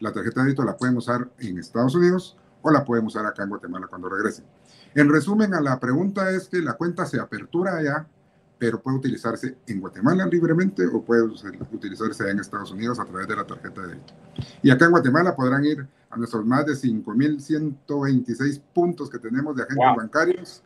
La tarjeta de débito la pueden usar en Estados Unidos o la pueden usar acá en Guatemala cuando regresen. En resumen, a la pregunta es que la cuenta se apertura allá, pero puede utilizarse en Guatemala libremente o puede utilizarse en Estados Unidos a través de la tarjeta de débito. Y acá en Guatemala podrán ir a nuestros más de 5.126 puntos que tenemos de agentes bancarios,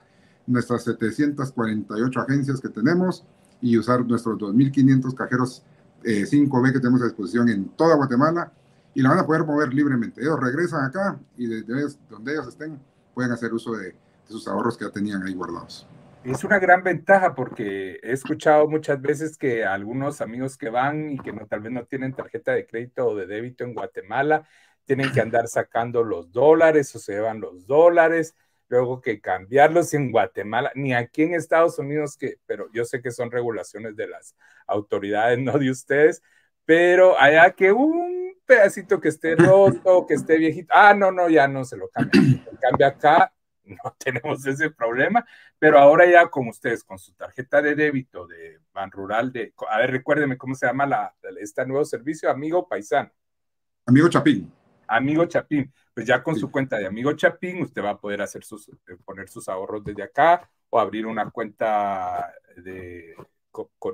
nuestras 748 agencias que tenemos y usar nuestros 2.500 cajeros 5B eh, que tenemos a disposición en toda Guatemala y la van a poder mover libremente. Ellos regresan acá y desde donde ellos estén pueden hacer uso de, sus ahorros que ya tenían ahí guardados. Es una gran ventaja porque he escuchado muchas veces que algunos amigos que van y que no, tal vez no tienen tarjeta de crédito o de débito en Guatemala, tienen que andar sacando los dólares o se llevan los dólares, luego que cambiarlos en Guatemala, ni aquí en Estados Unidos, que, pero yo sé que son regulaciones de las autoridades, *laughs* no de ustedes, pero allá que un pedacito que esté roto, que esté viejito, ah, no, no, ya no se lo cambia. cambia acá, *laughs* no tenemos ese problema, pero ahora ya con ustedes, con su tarjeta de débito de Ban Rural, de, a ver, recuérdeme cómo se llama la, este nuevo servicio, Amigo Paisano. Amigo Chapín. Amigo Chapín, pues ya con su cuenta de Amigo Chapín, usted va a poder hacer sus, eh, poner sus ahorros desde acá, o abrir una cuenta de,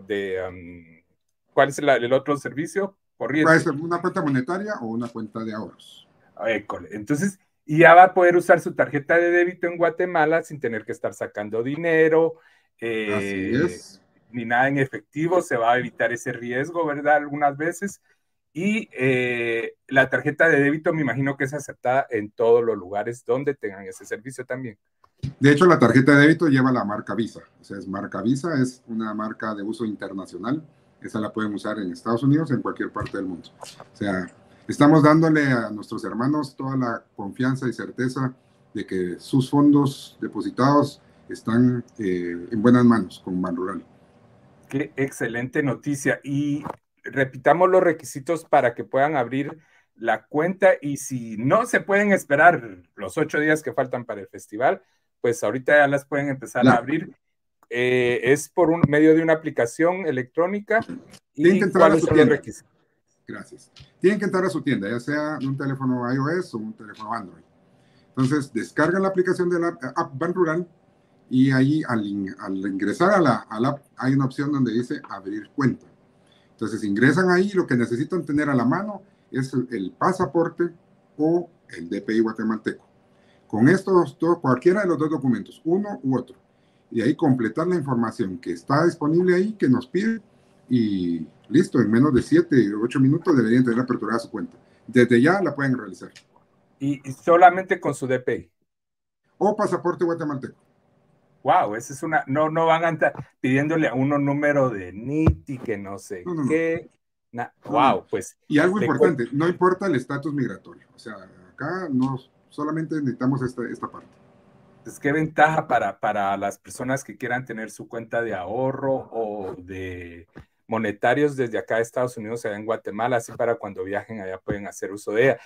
de ¿cuál es el otro servicio? Puede ser una cuenta monetaria o una cuenta de ahorros. Entonces, ya va a poder usar su tarjeta de débito en Guatemala sin tener que estar sacando dinero. Eh, Así es. Ni nada en efectivo, se va a evitar ese riesgo, ¿verdad? Algunas veces. Y eh, la tarjeta de débito me imagino que es aceptada en todos los lugares donde tengan ese servicio también. De hecho, la tarjeta de débito lleva la marca Visa. O sea, es marca Visa, es una marca de uso internacional. Esa la pueden usar en Estados Unidos, en cualquier parte del mundo. O sea, estamos dándole a nuestros hermanos toda la confianza y certeza de que sus fondos depositados están eh, en buenas manos con Rural. Qué excelente noticia. Y repitamos los requisitos para que puedan abrir la cuenta y si no se pueden esperar los ocho días que faltan para el festival, pues ahorita ya las pueden empezar a abrir. Eh, es por un medio de una aplicación electrónica. ¿Y cuáles son los requisitos? Gracias. Tienen que entrar a su tienda, ya sea un teléfono iOS o un teléfono Android. Entonces, descargan la aplicación de la app Ban Rural y ahí al, ingresar a la, app hay una opción donde dice abrir cuenta. Entonces, ingresan ahí, lo que necesitan tener a la mano es el, pasaporte o el DPI guatemalteco. Con estos dos, cualquiera de los dos documentos, uno u otro, y ahí completar la información que está disponible ahí, que nos pide, y listo, en menos de 7 o 8 minutos deberían tener aperturada su cuenta. Desde ya la pueden realizar. Y, solamente con su DPI. O pasaporte guatemalteco. Wow, esa es una, no, no van a estar pidiéndole a uno número de NIT que no sé qué. wow, pues. Y algo importante, no importa el estatus migratorio. O sea, acá no solamente necesitamos esta, esta parte. Pues qué ventaja para, para las personas que quieran tener su cuenta de ahorro o de monetarios desde acá de Estados Unidos allá en Guatemala, así para cuando viajen allá pueden hacer uso de ella.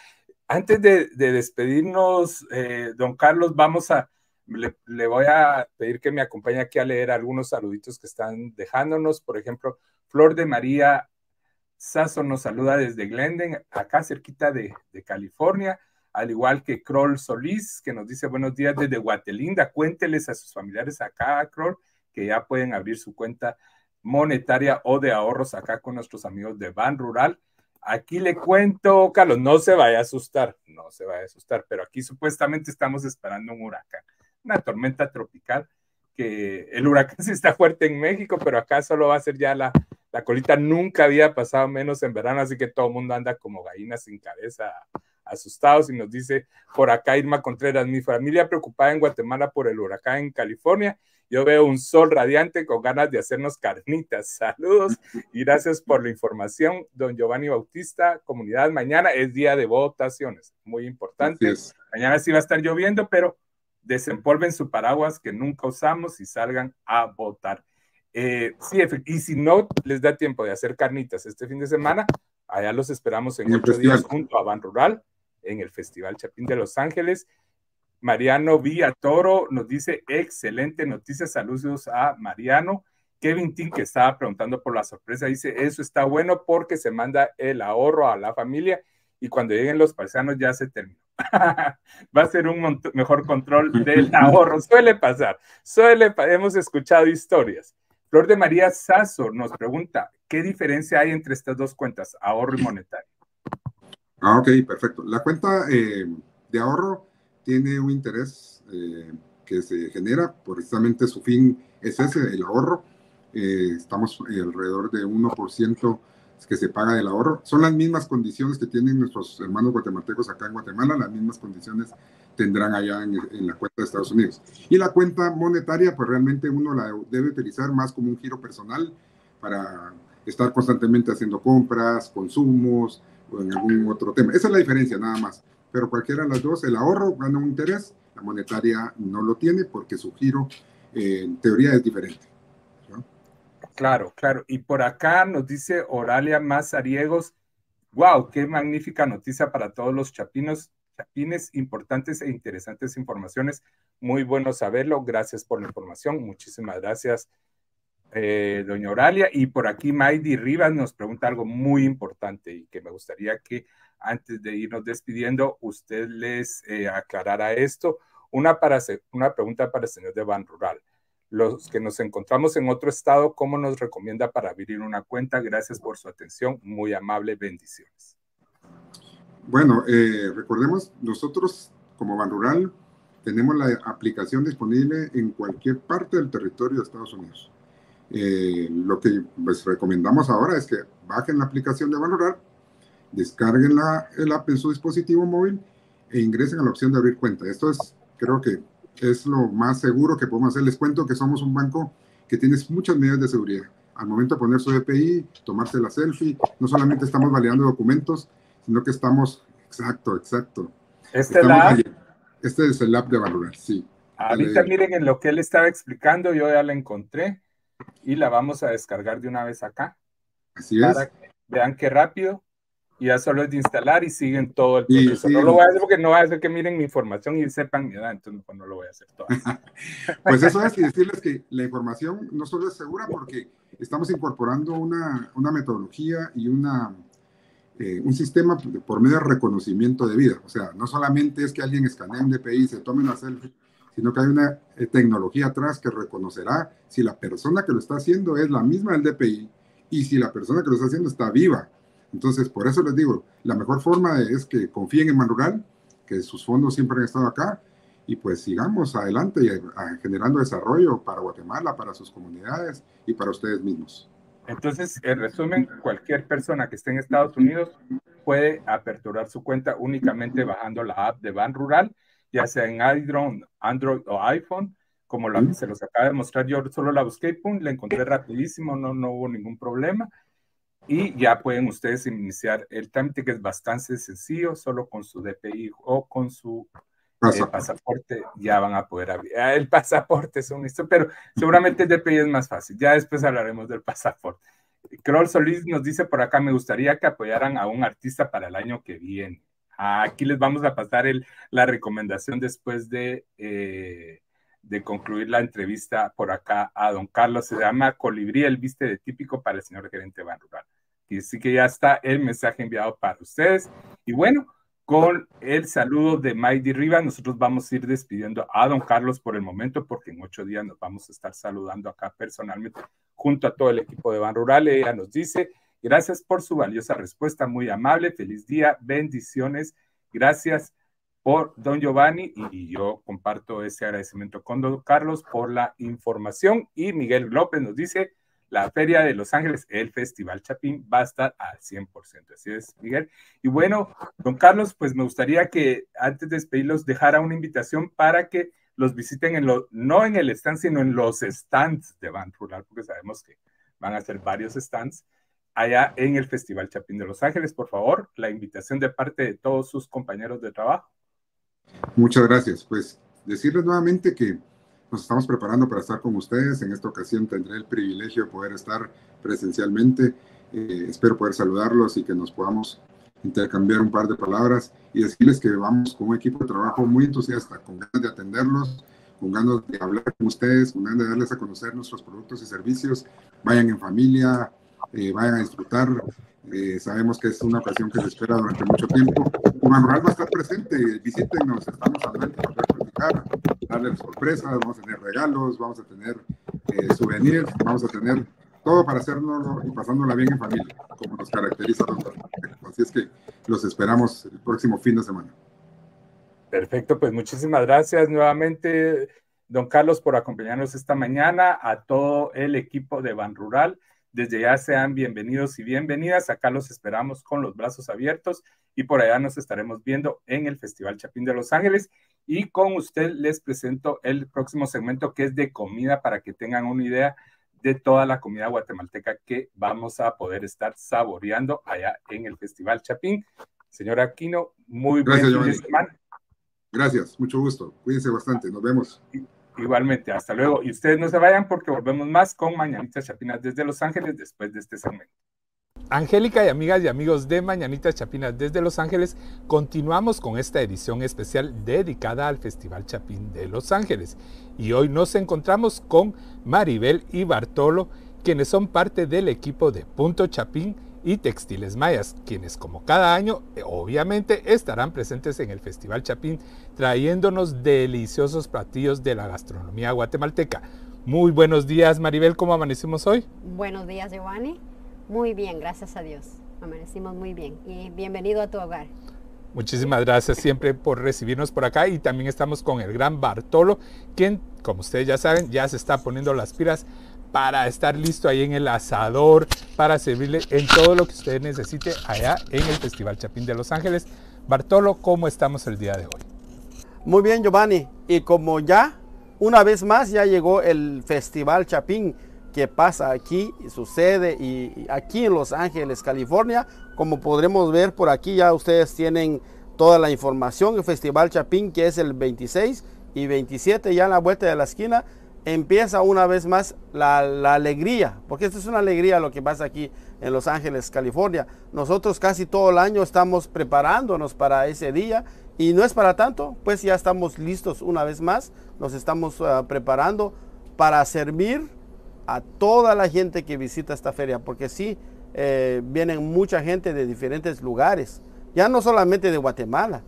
Antes de, despedirnos, eh, don Carlos, vamos a, le, voy a pedir que me acompañe aquí a leer algunos saluditos que están dejándonos. Por ejemplo, Flor de María Sasso nos saluda desde Glenden, acá cerquita de, de California, al igual que Kroll Solís, que nos dice buenos días desde Guatelinda. Cuénteles a sus familiares acá, Kroll, que ya pueden abrir su cuenta monetaria o de ahorros acá con nuestros amigos de Ban Rural. Aquí le cuento, Carlos, no se vaya a asustar, no se vaya a asustar, pero aquí supuestamente estamos esperando un huracán, una tormenta tropical, que el huracán *laughs* sí está fuerte en México, pero acá solo va a ser ya la, la colita, nunca había pasado menos en verano, así que todo el mundo anda como gallinas sin cabeza, asustados, y nos dice por acá Irma Contreras, mi familia preocupada en Guatemala por el huracán en California, yo veo un sol radiante con ganas de hacernos carnitas. *laughs* Saludos y gracias por la información, don Giovanni Bautista. Comunidad, mañana es día de votaciones, muy importante. Mañana sí va a estar lloviendo, pero desempolven su paraguas que nunca usamos y salgan a votar. Eh, sí, y si no les da tiempo de hacer carnitas este fin de semana, allá los esperamos en ocho días junto a Ban Rural en el Festival Chapín de Los Ángeles. Mariano Villa Toro nos dice, excelente noticia, saludos a Mariano. Kevin Tin, que estaba preguntando por la sorpresa, dice, eso está bueno porque se manda el ahorro a la familia y cuando lleguen los paisanos ya se terminó. *laughs* Va a ser un mejor control del ahorro. Suele pasar, suele, hemos escuchado historias. Flor de María Sasso nos pregunta, ¿qué diferencia hay entre estas dos cuentas, ahorro y monetario? Ah, ok, perfecto. La cuenta eh, de ahorro tiene un interés eh, que se genera, precisamente su fin es ese, el ahorro. Eh, estamos alrededor de 1% que se paga del ahorro. Son las mismas condiciones que tienen nuestros hermanos guatemaltecos acá en Guatemala, las mismas condiciones tendrán allá en, la cuenta de Estados Unidos. Y la cuenta monetaria, pues realmente uno la debe utilizar más como un giro personal para estar constantemente haciendo compras, consumos o en algún otro tema. Esa es la diferencia, nada más pero cualquiera de las dos, el ahorro gana un interés, la monetaria no lo tiene porque su giro eh, en teoría es diferente. Claro, claro. Y por acá nos dice Oralia Mazariegos, wow, qué magnífica noticia para todos los chapinos, chapines, importantes e interesantes informaciones. Muy bueno saberlo. Gracias por la información. Muchísimas gracias, eh, doña Oralia. Y por aquí Maidi Rivas nos pregunta algo muy importante y que me gustaría que antes de irnos despidiendo, usted les eh, aclarará esto. Una, para, una pregunta para el señor de Ban Rural. Los que nos encontramos en otro estado, ¿cómo nos recomienda para abrir una cuenta? Gracias por su atención, muy amable, bendiciones. Bueno, eh, recordemos, nosotros como Ban Rural tenemos la aplicación disponible en cualquier parte del territorio de Estados Unidos. Eh, lo que les recomendamos ahora es que bajen la aplicación de Ban Rural, descarguen la, el app en su dispositivo móvil e ingresen a la opción de abrir cuenta. Esto es, creo que es lo más seguro que podemos hacer. Les cuento que somos un banco que tiene muchas medidas de seguridad. Al momento de poner su DPI, tomarse la selfie, no solamente estamos validando documentos, sino que estamos, exacto, exacto. Este, este es el app de valorar, sí. Ahorita miren en lo que él estaba explicando, yo ya la encontré y la vamos a descargar de una vez acá. Así es. vean qué rápido y ya solo es de instalar y siguen todo el proceso. no lo voy a hacer porque no va a hacer que miren mi información y sepan mi edad, entonces pues, no lo voy a hacer todo. *laughs* pues eso es y decirles que la información no solo es segura porque estamos incorporando una, una metodología y una, eh, un sistema por medio de reconocimiento de vida. O sea, no solamente es que alguien escanee un DPI y se tome una selfie, sino que hay una eh, tecnología atrás que reconocerá si la persona que lo está haciendo es la misma del DPI y si la persona que lo está haciendo está viva entonces, por eso les digo, la mejor forma es que confíen en Manural, que sus fondos siempre han estado acá, y pues sigamos adelante y, generando desarrollo para Guatemala, para sus comunidades y para ustedes mismos. Entonces, en resumen, cualquier persona que esté en Estados Unidos puede aperturar su cuenta únicamente bajando la app de Ban Rural, ya sea en Android o iPhone, como la que se los acaba de mostrar. Yo solo la busqué, pum, la encontré rapidísimo, no, no hubo ningún problema y ya pueden ustedes iniciar el trámite que es bastante sencillo, solo con su DPI o con su eh, pasaporte ya van a poder abrir. Ah, el pasaporte es un esto, pero seguramente el DPI es más fácil. Ya después hablaremos del pasaporte. Kroll Solís nos dice por acá, me gustaría que apoyaran a un artista para el año que viene. Aquí les vamos a pasar el, la recomendación después de, eh, de concluir la entrevista por acá a don Carlos. Se llama Colibrí, el viste de típico para el señor gerente Ban Rural. Y sí que ya está el mensaje enviado para ustedes. Y bueno, con el saludo de Maidi Riva, nosotros vamos a ir despidiendo a don Carlos por el momento, porque en ocho días nos vamos a estar saludando acá personalmente junto a todo el equipo de Ban Rural. Ella nos dice, gracias por su valiosa respuesta, muy amable, feliz día, bendiciones, gracias por don Giovanni y yo comparto ese agradecimiento con don Carlos por la información. Y Miguel López nos dice, la Feria de Los Ángeles, el Festival Chapín, va a estar al 100%. Así es, Miguel. Y bueno, don Carlos, pues me gustaría que antes de despedirlos dejara una invitación para que los visiten en lo, no en el stand, sino en los stands de Van Rural, porque sabemos que van a ser varios stands allá en el Festival Chapín de Los Ángeles. Por favor, la invitación de parte de todos sus compañeros de trabajo. Muchas gracias. Pues decirles nuevamente que nos estamos preparando para estar con ustedes. En esta ocasión tendré el privilegio de poder estar presencialmente. Eh, espero poder saludarlos y que nos podamos intercambiar un par de palabras y decirles que vamos con un equipo de trabajo muy entusiasta, con ganas de atenderlos, con ganas de hablar con ustedes, con ganas de darles a conocer nuestros productos y servicios. Vayan en familia, eh, vayan a disfrutar. Eh, sabemos que es una ocasión que se espera durante mucho tiempo. Manuel va a estar presente, visítenos, estamos a platicar, darles sorpresas, vamos a tener regalos, vamos a tener eh, souvenirs, vamos a tener todo para hacerlo y pasándola bien en familia, como nos caracteriza Así es que los esperamos el próximo fin de semana. Perfecto, pues muchísimas gracias nuevamente, don Carlos, por acompañarnos esta mañana, a todo el equipo de Ban Rural. Desde ya sean bienvenidos y bienvenidas. Acá los esperamos con los brazos abiertos y por allá nos estaremos viendo en el Festival Chapín de Los Ángeles. Y con usted les presento el próximo segmento que es de comida para que tengan una idea de toda la comida guatemalteca que vamos a poder estar saboreando allá en el Festival Chapín. Señor Aquino, muy buen fin de semana. Gracias, mucho gusto. Cuídense bastante, nos vemos. Igualmente, hasta luego. Y ustedes no se vayan porque volvemos más con Mañanitas Chapinas desde Los Ángeles después de este segmento. Angélica y amigas y amigos de Mañanitas Chapinas desde Los Ángeles, continuamos con esta edición especial dedicada al Festival Chapín de Los Ángeles. Y hoy nos encontramos con Maribel y Bartolo, quienes son parte del equipo de Punto Chapín y Textiles Mayas, quienes como cada año eh, obviamente estarán presentes en el Festival Chapín trayéndonos deliciosos platillos de la gastronomía guatemalteca. Muy buenos días, Maribel, ¿cómo amanecimos hoy? Buenos días, Giovanni. Muy bien, gracias a Dios. Amanecimos muy bien y bienvenido a tu hogar. Muchísimas gracias siempre por recibirnos por acá y también estamos con el gran Bartolo, quien, como ustedes ya saben, ya se está poniendo las pilas para estar listo ahí en el asador, para servirle en todo lo que usted necesite allá en el Festival Chapín de Los Ángeles. Bartolo, ¿cómo estamos el día de hoy? Muy bien, Giovanni. Y como ya, una vez más, ya llegó el Festival Chapín que pasa aquí, sucede y aquí en Los Ángeles, California. Como podremos ver por aquí, ya ustedes tienen toda la información. El Festival Chapín, que es el 26 y 27, ya en la vuelta de la esquina, empieza una vez más la, alegría, porque esto es una alegría lo que pasa aquí en Los Ángeles, California. Nosotros casi todo el año estamos preparándonos para ese día y no es para tanto, pues ya estamos listos una vez más, nos estamos ah, preparando para servir a toda la gente que visita esta feria, porque sí, eh, vienen mucha gente de diferentes lugares, ya no solamente de Guatemala,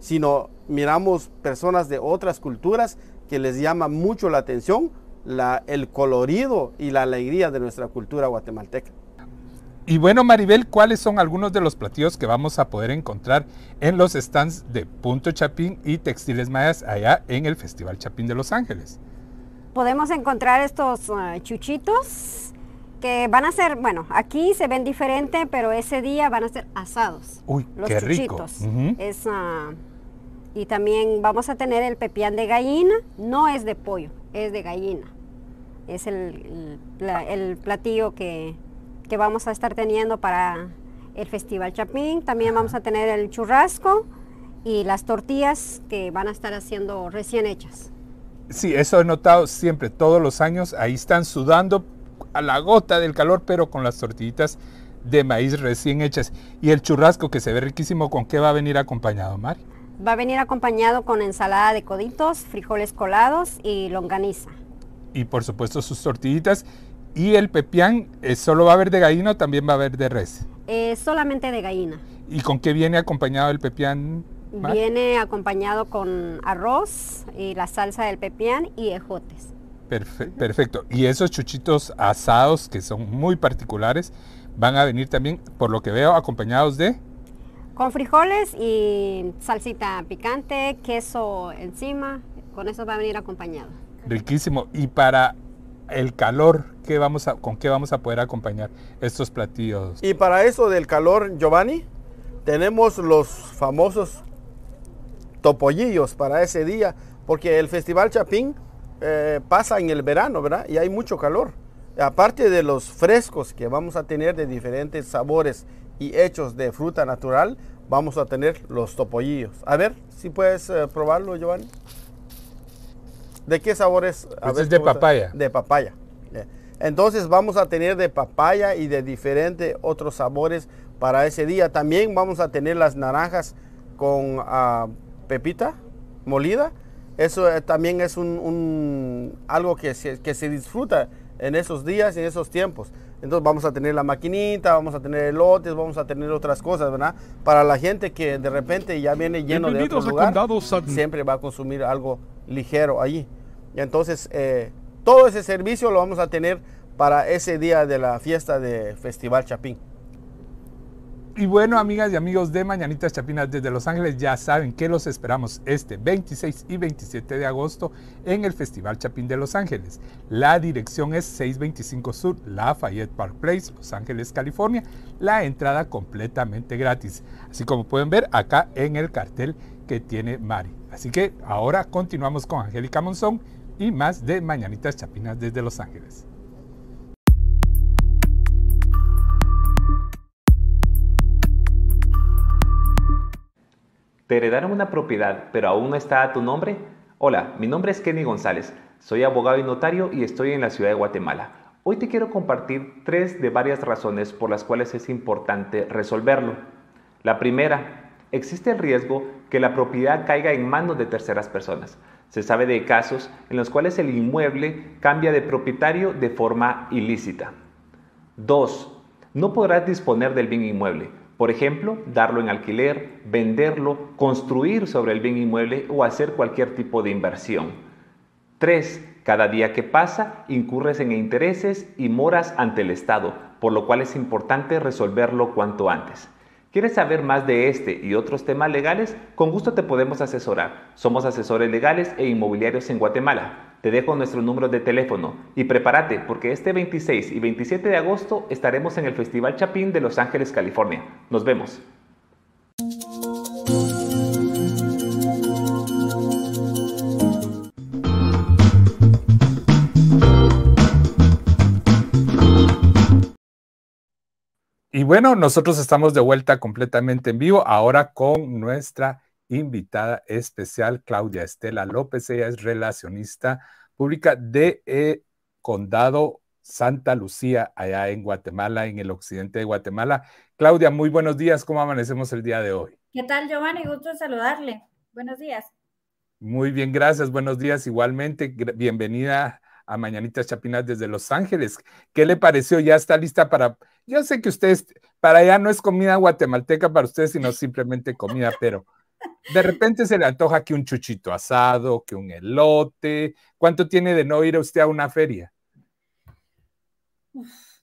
sino miramos personas de otras culturas que les llama mucho la atención la, el colorido y la alegría de nuestra cultura guatemalteca. Y bueno, Maribel, ¿cuáles son algunos de los platillos que vamos a poder encontrar en los stands de Punto Chapín y Textiles Mayas allá en el Festival Chapín de Los Ángeles? Podemos encontrar estos uh, chuchitos que van a ser, bueno, aquí se ven diferente, pero ese día van a ser asados. Uy, los qué chuchitos. rico. Es, uh, y también vamos a tener el pepián de gallina, no es de pollo, es de gallina. Es el, el, platillo que, que, vamos a estar teniendo para el Festival Chapín. También vamos a tener el churrasco y las tortillas que van a estar haciendo recién hechas. Sí, eso he notado siempre, todos los años. Ahí están sudando a la gota del calor, pero con las tortillitas de maíz recién hechas. Y el churrasco que se ve riquísimo, ¿con qué va a venir acompañado, Mari? Va a venir acompañado con ensalada de coditos, frijoles colados y longaniza. Y por supuesto sus tortillitas. ¿Y el pepián eh, solo va a haber de gallina o también va a haber de res? Eh, solamente de gallina. ¿Y con qué viene acompañado el pepián? Viene acompañado con arroz y la salsa del pepián y ejotes. perfecto. Y esos chuchitos asados que son muy particulares van a venir también, por lo que veo, acompañados de... Con frijoles y salsita picante, queso encima, con eso va a venir acompañado. Riquísimo. Y para el calor, ¿qué vamos a, ¿con qué vamos a poder acompañar estos platillos? Y para eso del calor, Giovanni, tenemos los famosos topollillos para ese día, porque el Festival Chapín eh, pasa en el verano, ¿verdad? Y hay mucho calor. Aparte de los frescos que vamos a tener de diferentes sabores y hechos de fruta natural, vamos a tener los topollillos. A ver si puedes eh, probarlo, Giovanni. ¿De qué sabores? Este es de papaya. De papaya. Entonces vamos a tener de papaya y de diferentes otros sabores para ese día. También vamos a tener las naranjas con ah, pepita molida. Eso eh, también es un, algo que se, que se disfruta en esos días y en esos tiempos. Entonces vamos a tener la maquinita, vamos a tener elotes, vamos a tener otras cosas, ¿verdad? Para la gente que de repente ya viene lleno de otro lugar, siempre va a consumir algo ligero allí. Y entonces eh, todo ese servicio lo vamos a tener para ese día de la fiesta de Festival Chapín. Y bueno, amigas y amigos de Mañanitas Chapinas desde Los Ángeles, ya saben que los esperamos este 26 y 27 de agosto en el Festival Chapín de Los Ángeles. La dirección es 625 Sur Lafayette Park Place, Los Ángeles, California. La entrada completamente gratis, así como pueden ver acá en el cartel que tiene Mari. Así que ahora continuamos con Angélica Monzón y más de Mañanitas Chapinas desde Los Ángeles. ¿Te heredaron una propiedad pero aún no está a tu nombre? Hola, mi nombre es Kenny González, soy abogado y notario y estoy en la ciudad de Guatemala. Hoy te quiero compartir tres de varias razones por las cuales es importante resolverlo. La primera, existe el riesgo que la propiedad caiga en manos de terceras personas. Se sabe de casos en los cuales el inmueble cambia de propietario de forma ilícita. 2. No podrás disponer del bien inmueble por ejemplo, darlo en alquiler, venderlo, construir sobre el bien inmueble o hacer cualquier tipo de inversión. 3. Cada día que pasa, incurres en intereses y moras ante el Estado, por lo cual es importante resolverlo cuanto antes. ¿Quieres saber más de este y otros temas legales? Con gusto te podemos asesorar. Somos asesores legales e inmobiliarios en Guatemala. Te dejo nuestro número de teléfono y prepárate porque este 26 y 27 de agosto estaremos en el Festival Chapín de Los Ángeles, California. Nos vemos. Y bueno, nosotros estamos de vuelta completamente en vivo, ahora con nuestra invitada especial, Claudia Estela López. Ella es relacionista pública de eh, Condado Santa Lucía, allá en Guatemala, en el occidente de Guatemala. Claudia, muy buenos días. ¿Cómo amanecemos el día de hoy? ¿Qué tal, Giovanni? Gusto saludarle. Buenos días. Muy bien, gracias. Buenos días igualmente. Bienvenida a Mañanitas Chapinas desde Los Ángeles. ¿Qué le pareció? ¿Ya está lista para... Yo sé que ustedes, para allá no es comida guatemalteca para ustedes, sino simplemente comida, pero de repente se le antoja que un chuchito asado, que un elote. ¿Cuánto tiene de no ir usted a una feria?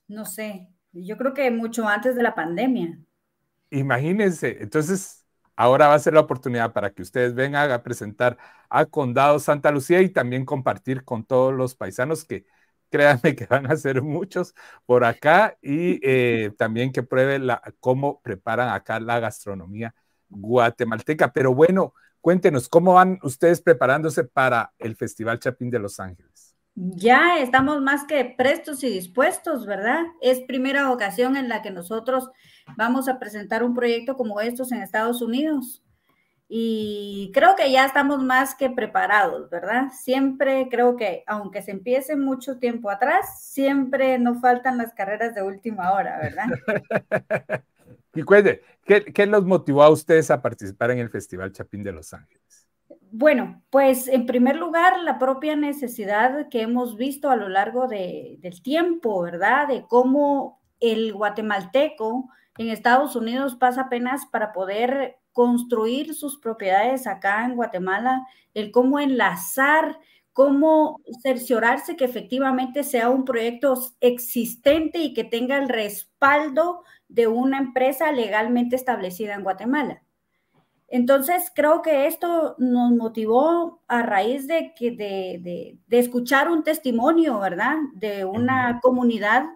no sé, yo creo que mucho antes de la pandemia. Imagínense, entonces ahora va a ser la oportunidad para que ustedes vengan a presentar a Condado Santa Lucía y también compartir con todos los paisanos que créanme que van a ser muchos por acá y eh, también que prueben la, cómo preparan acá la gastronomía guatemalteca. Pero bueno, cuéntenos, ¿cómo van ustedes preparándose para el Festival Chapín de Los Ángeles? Ya estamos más que prestos y dispuestos, ¿verdad? Es primera ocasión en la que nosotros vamos a presentar un proyecto como estos en Estados Unidos. Y creo que ya estamos más que preparados, ¿verdad? Siempre creo que, aunque se empiece mucho tiempo atrás, siempre no faltan las carreras de última hora, ¿verdad? *laughs* y cuente, ¿qué, ¿qué los motivó a ustedes a participar en el Festival Chapín de Los Ángeles? Bueno, pues en primer lugar, la propia necesidad que hemos visto a lo largo de, del tiempo, ¿verdad? De cómo el guatemalteco en Estados Unidos pasa apenas para poder construir sus propiedades acá en Guatemala, el cómo enlazar, cómo cerciorarse que efectivamente sea un proyecto existente y que tenga el respaldo de una empresa legalmente establecida en Guatemala. Entonces, creo que esto nos motivó a raíz de, que, de, de escuchar un testimonio, ¿verdad? De una comunidad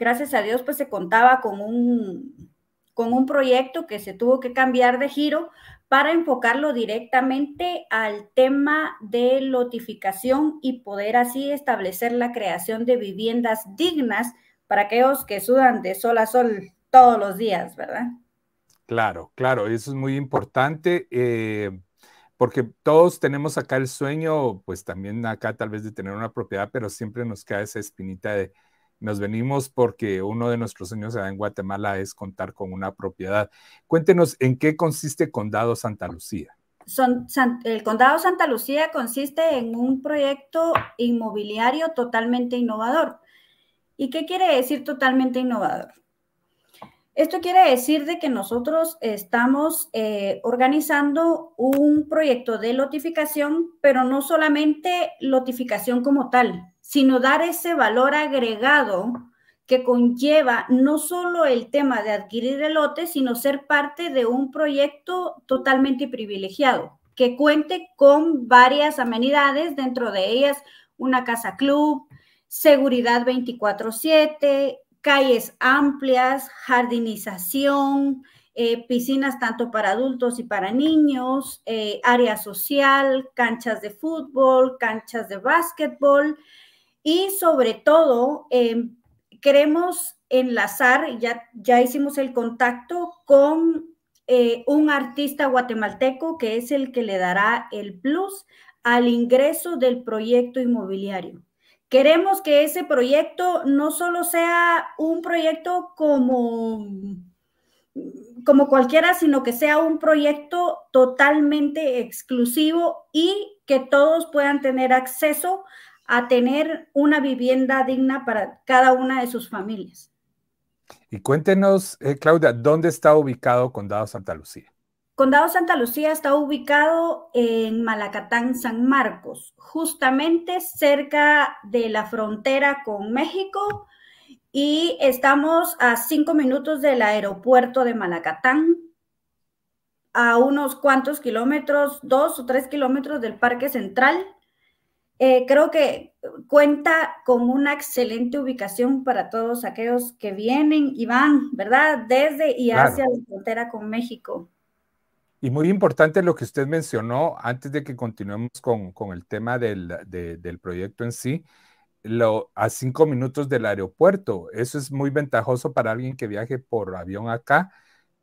gracias a Dios, pues se contaba con un, con un proyecto que se tuvo que cambiar de giro para enfocarlo directamente al tema de lotificación y poder así establecer la creación de viviendas dignas para aquellos que sudan de sol a sol todos los días, ¿verdad? Claro, claro, eso es muy importante. Eh, porque todos tenemos acá el sueño, pues también acá tal vez de tener una propiedad, pero siempre nos queda esa espinita de, nos venimos porque uno de nuestros sueños en Guatemala es contar con una propiedad. Cuéntenos en qué consiste Condado Santa Lucía. el Condado Santa Lucía consiste en un proyecto inmobiliario totalmente innovador. ¿Y qué quiere decir totalmente innovador? Esto quiere decir de que nosotros estamos eh, organizando un proyecto de lotificación, pero no solamente lotificación como tal, sino dar ese valor agregado que conlleva no solo el tema de adquirir el lote, sino ser parte de un proyecto totalmente privilegiado, que cuente con varias amenidades, dentro de ellas una casa club, seguridad 24/7, calles amplias, jardinización, eh, piscinas tanto para adultos y para niños, eh, área social, canchas de fútbol, canchas de básquetbol, y sobre todo, em, queremos enlazar, ya, ya hicimos el contacto con eh, un artista guatemalteco que es el que le dará el plus al ingreso del proyecto inmobiliario. Queremos que ese proyecto no solo sea un proyecto como, como cualquiera, sino que sea un proyecto totalmente exclusivo y que todos puedan tener acceso a tener una vivienda digna para cada una de sus familias. Y cuéntenos, eh, Claudia, ¿dónde está ubicado Condado Santa Lucía? Condado Santa Lucía está ubicado en Malacatán, San Marcos, justamente cerca de la frontera con México y estamos a cinco minutos del aeropuerto de Malacatán, a unos cuantos kilómetros, dos o tres kilómetros del Parque Central. Eh, creo que cuenta con una excelente ubicación para todos aquellos que vienen y van, ¿verdad? Desde y hacia la frontera con México. Y muy importante lo que usted mencionó antes de que continuemos con, el tema del, del, proyecto en sí, lo, a cinco minutos del aeropuerto. Eso es muy ventajoso para alguien que viaje por avión acá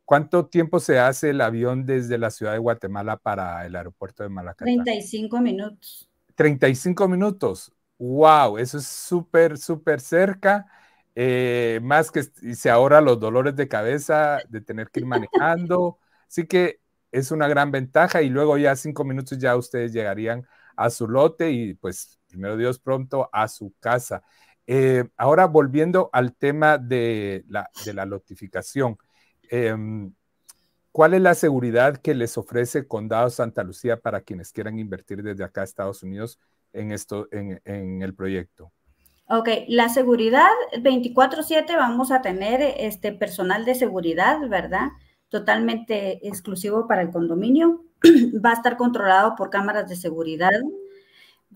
¿Cuánto tiempo se hace el avión desde la ciudad de Guatemala para el aeropuerto de Malacatán? 35 minutos. 35 minutos. ¡Wow! Eso es súper, súper cerca. Eh, más que se ahorra los dolores de cabeza de tener que ir manejando. Así que es una gran ventaja y luego ya cinco minutos ya ustedes llegarían a su lote y pues primero Dios pronto a su casa. Eh, ahora volviendo al tema de la, de la lotificación. Em, ¿Cuál es la seguridad que les ofrece Condado Santa Lucía para quienes quieran invertir desde acá a Estados Unidos en, esto, en, el proyecto? Ok, la seguridad 24/7 vamos a tener este personal de seguridad, ¿verdad? Totalmente exclusivo para el condominio. *clears throat* Va a estar controlado por cámaras de seguridad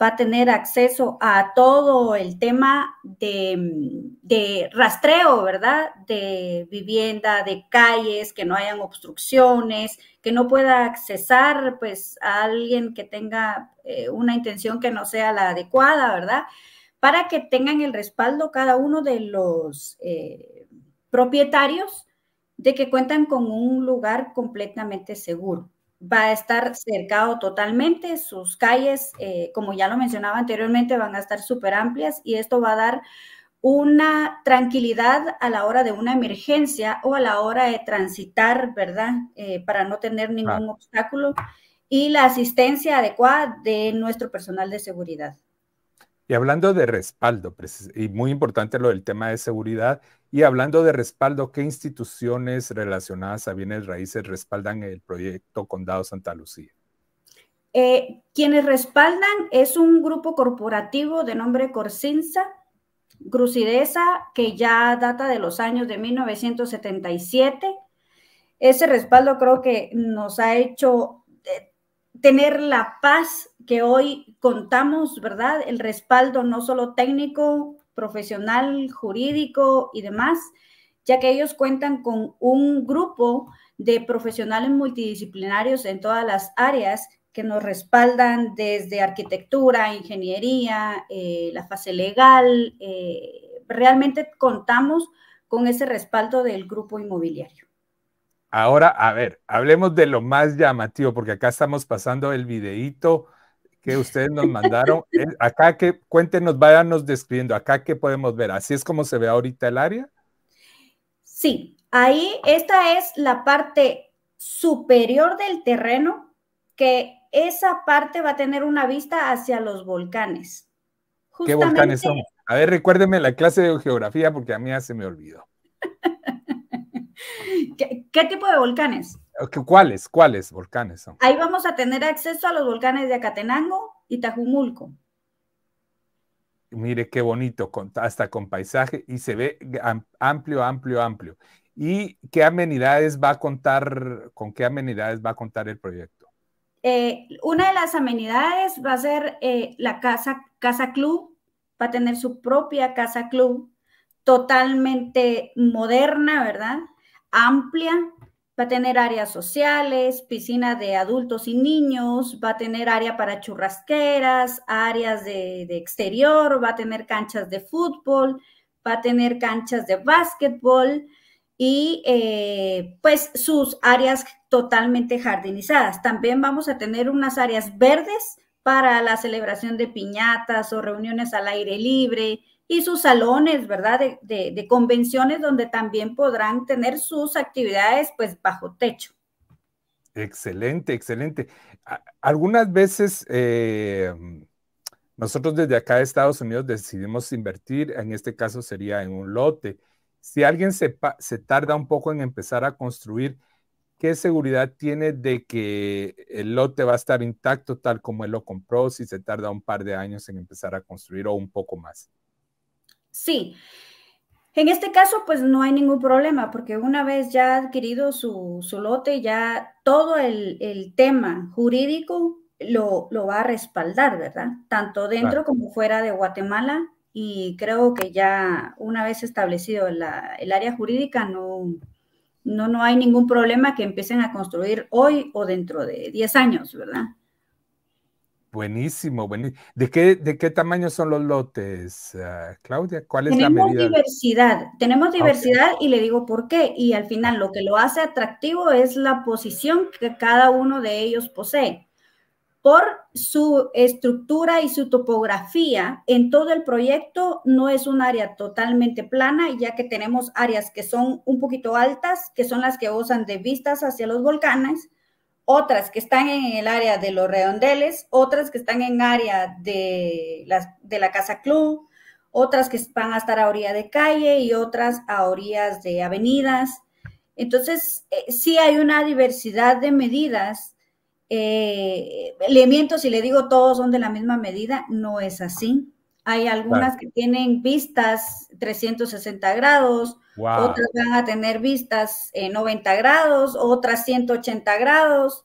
va a tener acceso a todo el tema de, rastreo, ¿verdad? De vivienda, de calles, que no hayan obstrucciones, que no pueda accesar pues a alguien que tenga eh, una intención que no sea la adecuada, ¿verdad? Para que tengan el respaldo cada uno de los eh, propietarios de que cuentan con un lugar completamente seguro va a estar cercado totalmente, sus calles, eh, como ya lo mencionaba anteriormente, van a estar súper amplias y esto va a dar una tranquilidad a la hora de una emergencia o a la hora de transitar, ¿verdad? Eh, para no tener ningún obstáculo y la asistencia adecuada de nuestro personal de seguridad. Y hablando de respaldo, y muy importante lo del tema de seguridad, y hablando de respaldo, ¿qué instituciones relacionadas a bienes raíces respaldan el proyecto Condado Santa Lucía? Eh, quienes respaldan es un grupo corporativo de nombre Corsinsa, Grucidesa, que ya data de los años de 1977. Ese respaldo creo que nos ha hecho eh, tener la paz que hoy contamos, ¿verdad? El respaldo no solo técnico, profesional, jurídico y demás, ya que ellos cuentan con un grupo de profesionales multidisciplinarios en todas las áreas que nos respaldan desde arquitectura, ingeniería, eh, la fase legal. Eh, realmente contamos con ese respaldo del grupo inmobiliario. Ahora, a ver, hablemos de lo más llamativo, porque acá estamos pasando el videíto que ustedes nos mandaron. Eh, acá que cuéntenos, váyanos describiendo, acá que podemos ver, así es como se ve ahorita el área. Sí, ahí esta es la parte superior del terreno, que esa parte va a tener una vista hacia los volcanes. ¿Qué volcanes son? A ver, recuérdeme la clase de geografía porque a mí ya se me olvidó. *laughs* ¿Qué, tipo de volcanes? ¿Cuáles? ¿Cuáles volcanes son? Ahí vamos a tener acceso a los volcanes de Acatenango y Tajumulco. Mire qué bonito, hasta con paisaje y se ve amplio, amplio, amplio. ¿Y qué amenidades va a contar, con qué amenidades va a contar el proyecto? Eh, una de las amenidades va a ser eh, la casa, casa club, va a tener su propia casa club, totalmente moderna, ¿verdad? Amplia, Va a tener áreas sociales, piscina de adultos y niños, va a tener área para churrasqueras, áreas de, exterior, va a tener canchas de fútbol, va a tener canchas de básquetbol y eh, pues sus áreas totalmente jardinizadas. También vamos a tener unas áreas verdes para la celebración de piñatas o reuniones al aire libre, y sus salones, ¿verdad? De, convenciones donde también podrán tener sus actividades pues bajo techo. Excelente, excelente. Algunas veces eh, nosotros desde acá de Estados Unidos decidimos invertir, en este caso sería en un lote. Si alguien se, se tarda un poco en empezar a construir, ¿qué seguridad tiene de que el lote va a estar intacto tal como él lo compró si se tarda un par de años en empezar a construir o un poco más? Sí. En este caso, pues no hay ningún problema, porque una vez ya adquirido su, lote, ya todo el, tema jurídico lo, va a respaldar, ¿verdad? Tanto dentro como fuera de Guatemala. Y creo que ya una vez establecido el área jurídica, no, no, no hay ningún problema que empiecen a construir hoy o dentro de 10 años, ¿verdad? Buenísimo, buenísimo. ¿De qué, de qué tamaño son los lotes, ah, Claudia? ¿Cuál es la medida? Tenemos diversidad, tenemos ah, diversidad y le digo por qué. Y al final lo que lo hace atractivo es la posición que cada uno de ellos posee. Por su estructura y su topografía, en todo el proyecto no es un área totalmente plana, ya que tenemos áreas que son un poquito altas, que son las que gozan de vistas hacia los volcanes, otras que están en el área de los redondeles, otras que están en área de, de la casa club, otras que van a estar a orilla de calle y otras a orillas de avenidas. Entonces, eh, sí hay una diversidad de medidas. Eh, elementos, si le digo todos son de la misma medida, no es así. Hay algunas que tienen vistas 360 grados, otras van a tener vistas en 90 grados, otras 180 grados.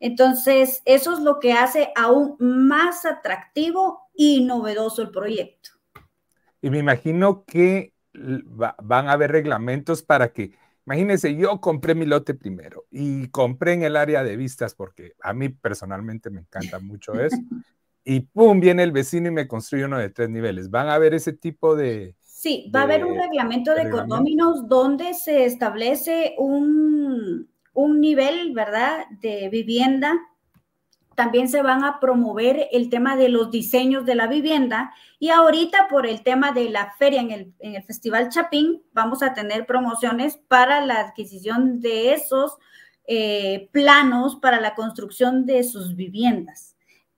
Entonces, eso es lo que hace aún más atractivo y novedoso el proyecto. Y me imagino que van a haber reglamentos para que, imagínense, yo compré mi lote primero y compré en el área de vistas porque a mí personalmente me encanta mucho eso. *laughs* y pum, viene el vecino y me construye uno de tres niveles. ¿Van a haber ese tipo de, Sí, va a haber un reglamento de condóminos donde se establece un, nivel, ¿verdad?, de vivienda. También se van a promover el tema de los diseños de la vivienda y ahorita por el tema de la feria en el, en el Festival Chapín vamos a tener promociones para la adquisición de esos eh, planos para la construcción de sus viviendas.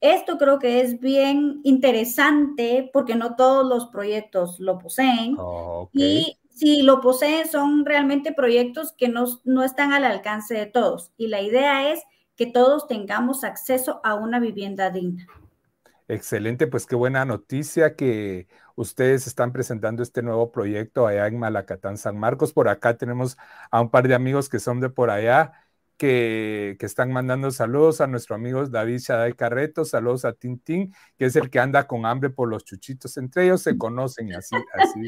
Esto creo que es bien interesante porque no todos los proyectos lo poseen. Y si lo poseen son realmente proyectos que no, no están al alcance de todos. Y la idea es que todos tengamos acceso a una vivienda digna. Excelente, pues qué buena noticia que ustedes están presentando este nuevo proyecto allá en Malacatán, San Marcos. Por acá tenemos a un par de amigos que son de por allá que, están mandando saludos a nuestro amigo David Shaday Carreto, saludos a Tintín, que es el que anda con hambre por los chuchitos. Entre ellos se conocen y así, así,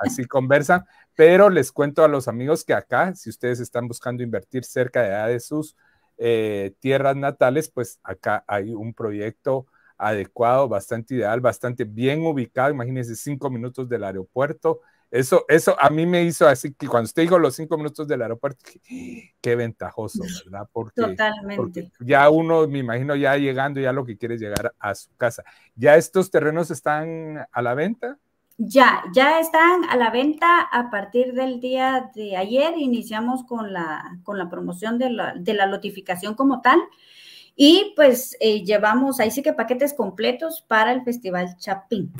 así conversan. Pero les cuento a los amigos que acá, si ustedes están buscando invertir cerca de, de sus eh, tierras natales, pues acá hay un proyecto adecuado, bastante ideal, bastante bien ubicado. Imagínense cinco minutos del aeropuerto eso, eso a mí me hizo así que cuando usted dijo los cinco minutos del aeropuerto, qué ventajoso, ¿verdad? Porque, Totalmente. ya uno, me imagino, ya llegando, ya lo que quiere es llegar a su casa. ¿Ya estos terrenos están a la venta? Ya, ya están a la venta a partir del día de ayer. Iniciamos con la, con la promoción de la, de la notificación como tal. Y pues eh, llevamos ahí sí que paquetes completos para el Festival Chapín.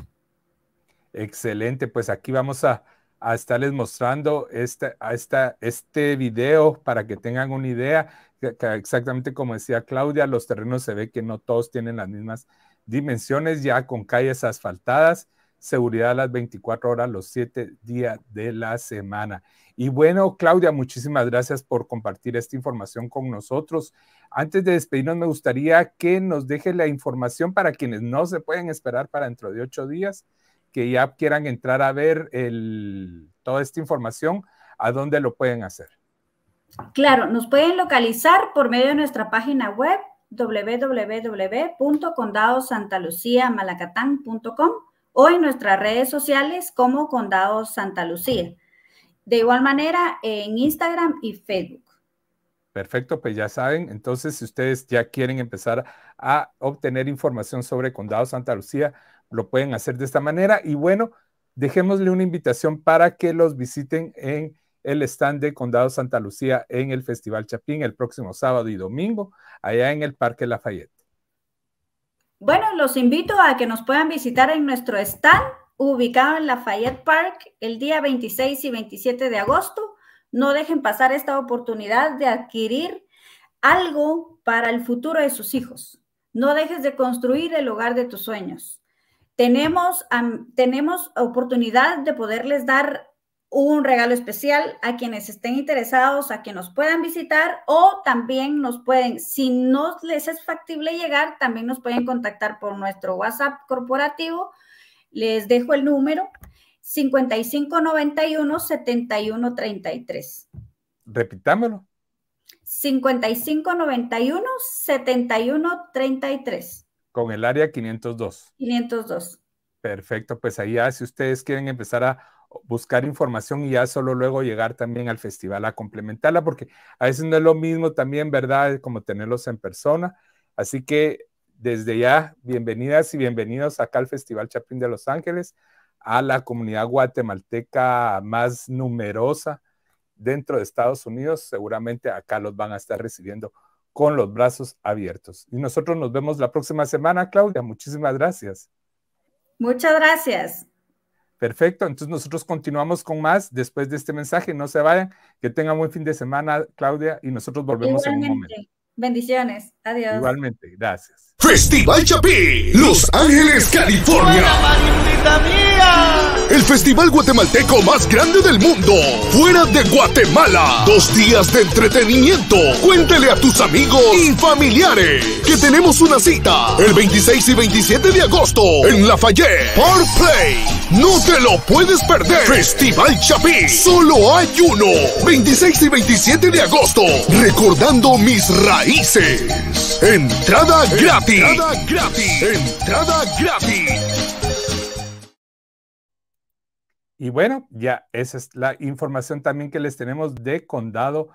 Excelente, pues aquí vamos a, estarles mostrando este, a esta, este video para que tengan una idea. exactamente como decía Claudia, los terrenos se ve que no todos tienen las mismas dimensiones, ya con calles asfaltadas, seguridad a las 24 horas, los 7 días de la semana. Y bueno, Claudia, muchísimas gracias por compartir esta información con nosotros. Antes de despedirnos, me gustaría que nos deje la información para quienes no se pueden esperar para dentro de ocho días que ya quieran entrar a ver toda esta información, ¿a dónde lo pueden hacer? Claro, nos pueden localizar por medio de nuestra página web www.condadosantaluciamalacatán.com o en nuestras redes sociales como Condado Santa Lucía. De igual manera en Instagram y Facebook. Perfecto, pues ya saben, entonces si ustedes ya quieren empezar a obtener información sobre Condado Santa Lucía, lo pueden hacer de esta manera. Y bueno, dejémosle una invitación para que los visiten en el stand de Condado Santa Lucía en el Festival Chapín el próximo sábado y domingo, allá en el Parque Lafayette. Bueno, los invito a que nos puedan visitar en nuestro stand ubicado en Lafayette Park el día 26 y 27 de agosto. No dejen pasar esta oportunidad de adquirir algo para el futuro de sus hijos. No dejes de construir el hogar de tus sueños. Tenemos, tenemos oportunidad de poderles dar un regalo especial a quienes estén interesados, a quienes nos puedan visitar o también nos pueden, si no les es factible llegar, también nos pueden contactar por nuestro WhatsApp corporativo. Les dejo el número 5591-7133. Repitámoslo. 5591-7133. Con el área 502. 502. Perfecto, pues ahí ya si ustedes quieren empezar a buscar información y ya solo luego llegar también al festival a complementarla, porque a veces no es lo mismo también, ¿verdad? Como tenerlos en persona. Así que desde ya, bienvenidas y bienvenidos acá al Festival Chapín de Los Ángeles, a la comunidad guatemalteca más numerosa dentro de Estados Unidos. Seguramente acá los van a estar recibiendo con los brazos abiertos. Y nosotros nos vemos la próxima semana, Claudia. Muchísimas gracias. Muchas gracias. Perfecto, entonces nosotros continuamos con más después de este mensaje. No se vayan, que tengan buen fin de semana, Claudia, y nosotros volvemos en un momento. Bendiciones, adiós. Igualmente, gracias. Festival Chapí, Los Ángeles, California. El festival guatemalteco más grande del mundo, fuera de Guatemala. Dos días de entretenimiento. Cuéntele a tus amigos y familiares que tenemos una cita el 26 y 27 de agosto en Lafayette Park Play. No te lo puedes perder. Festival Chapí, solo hay uno. 26 y 27 de agosto, recordando mis raíces. Entrada gratis. Entrada gratis. Entrada gratis. Y bueno, ya esa es la información también que les tenemos de Condado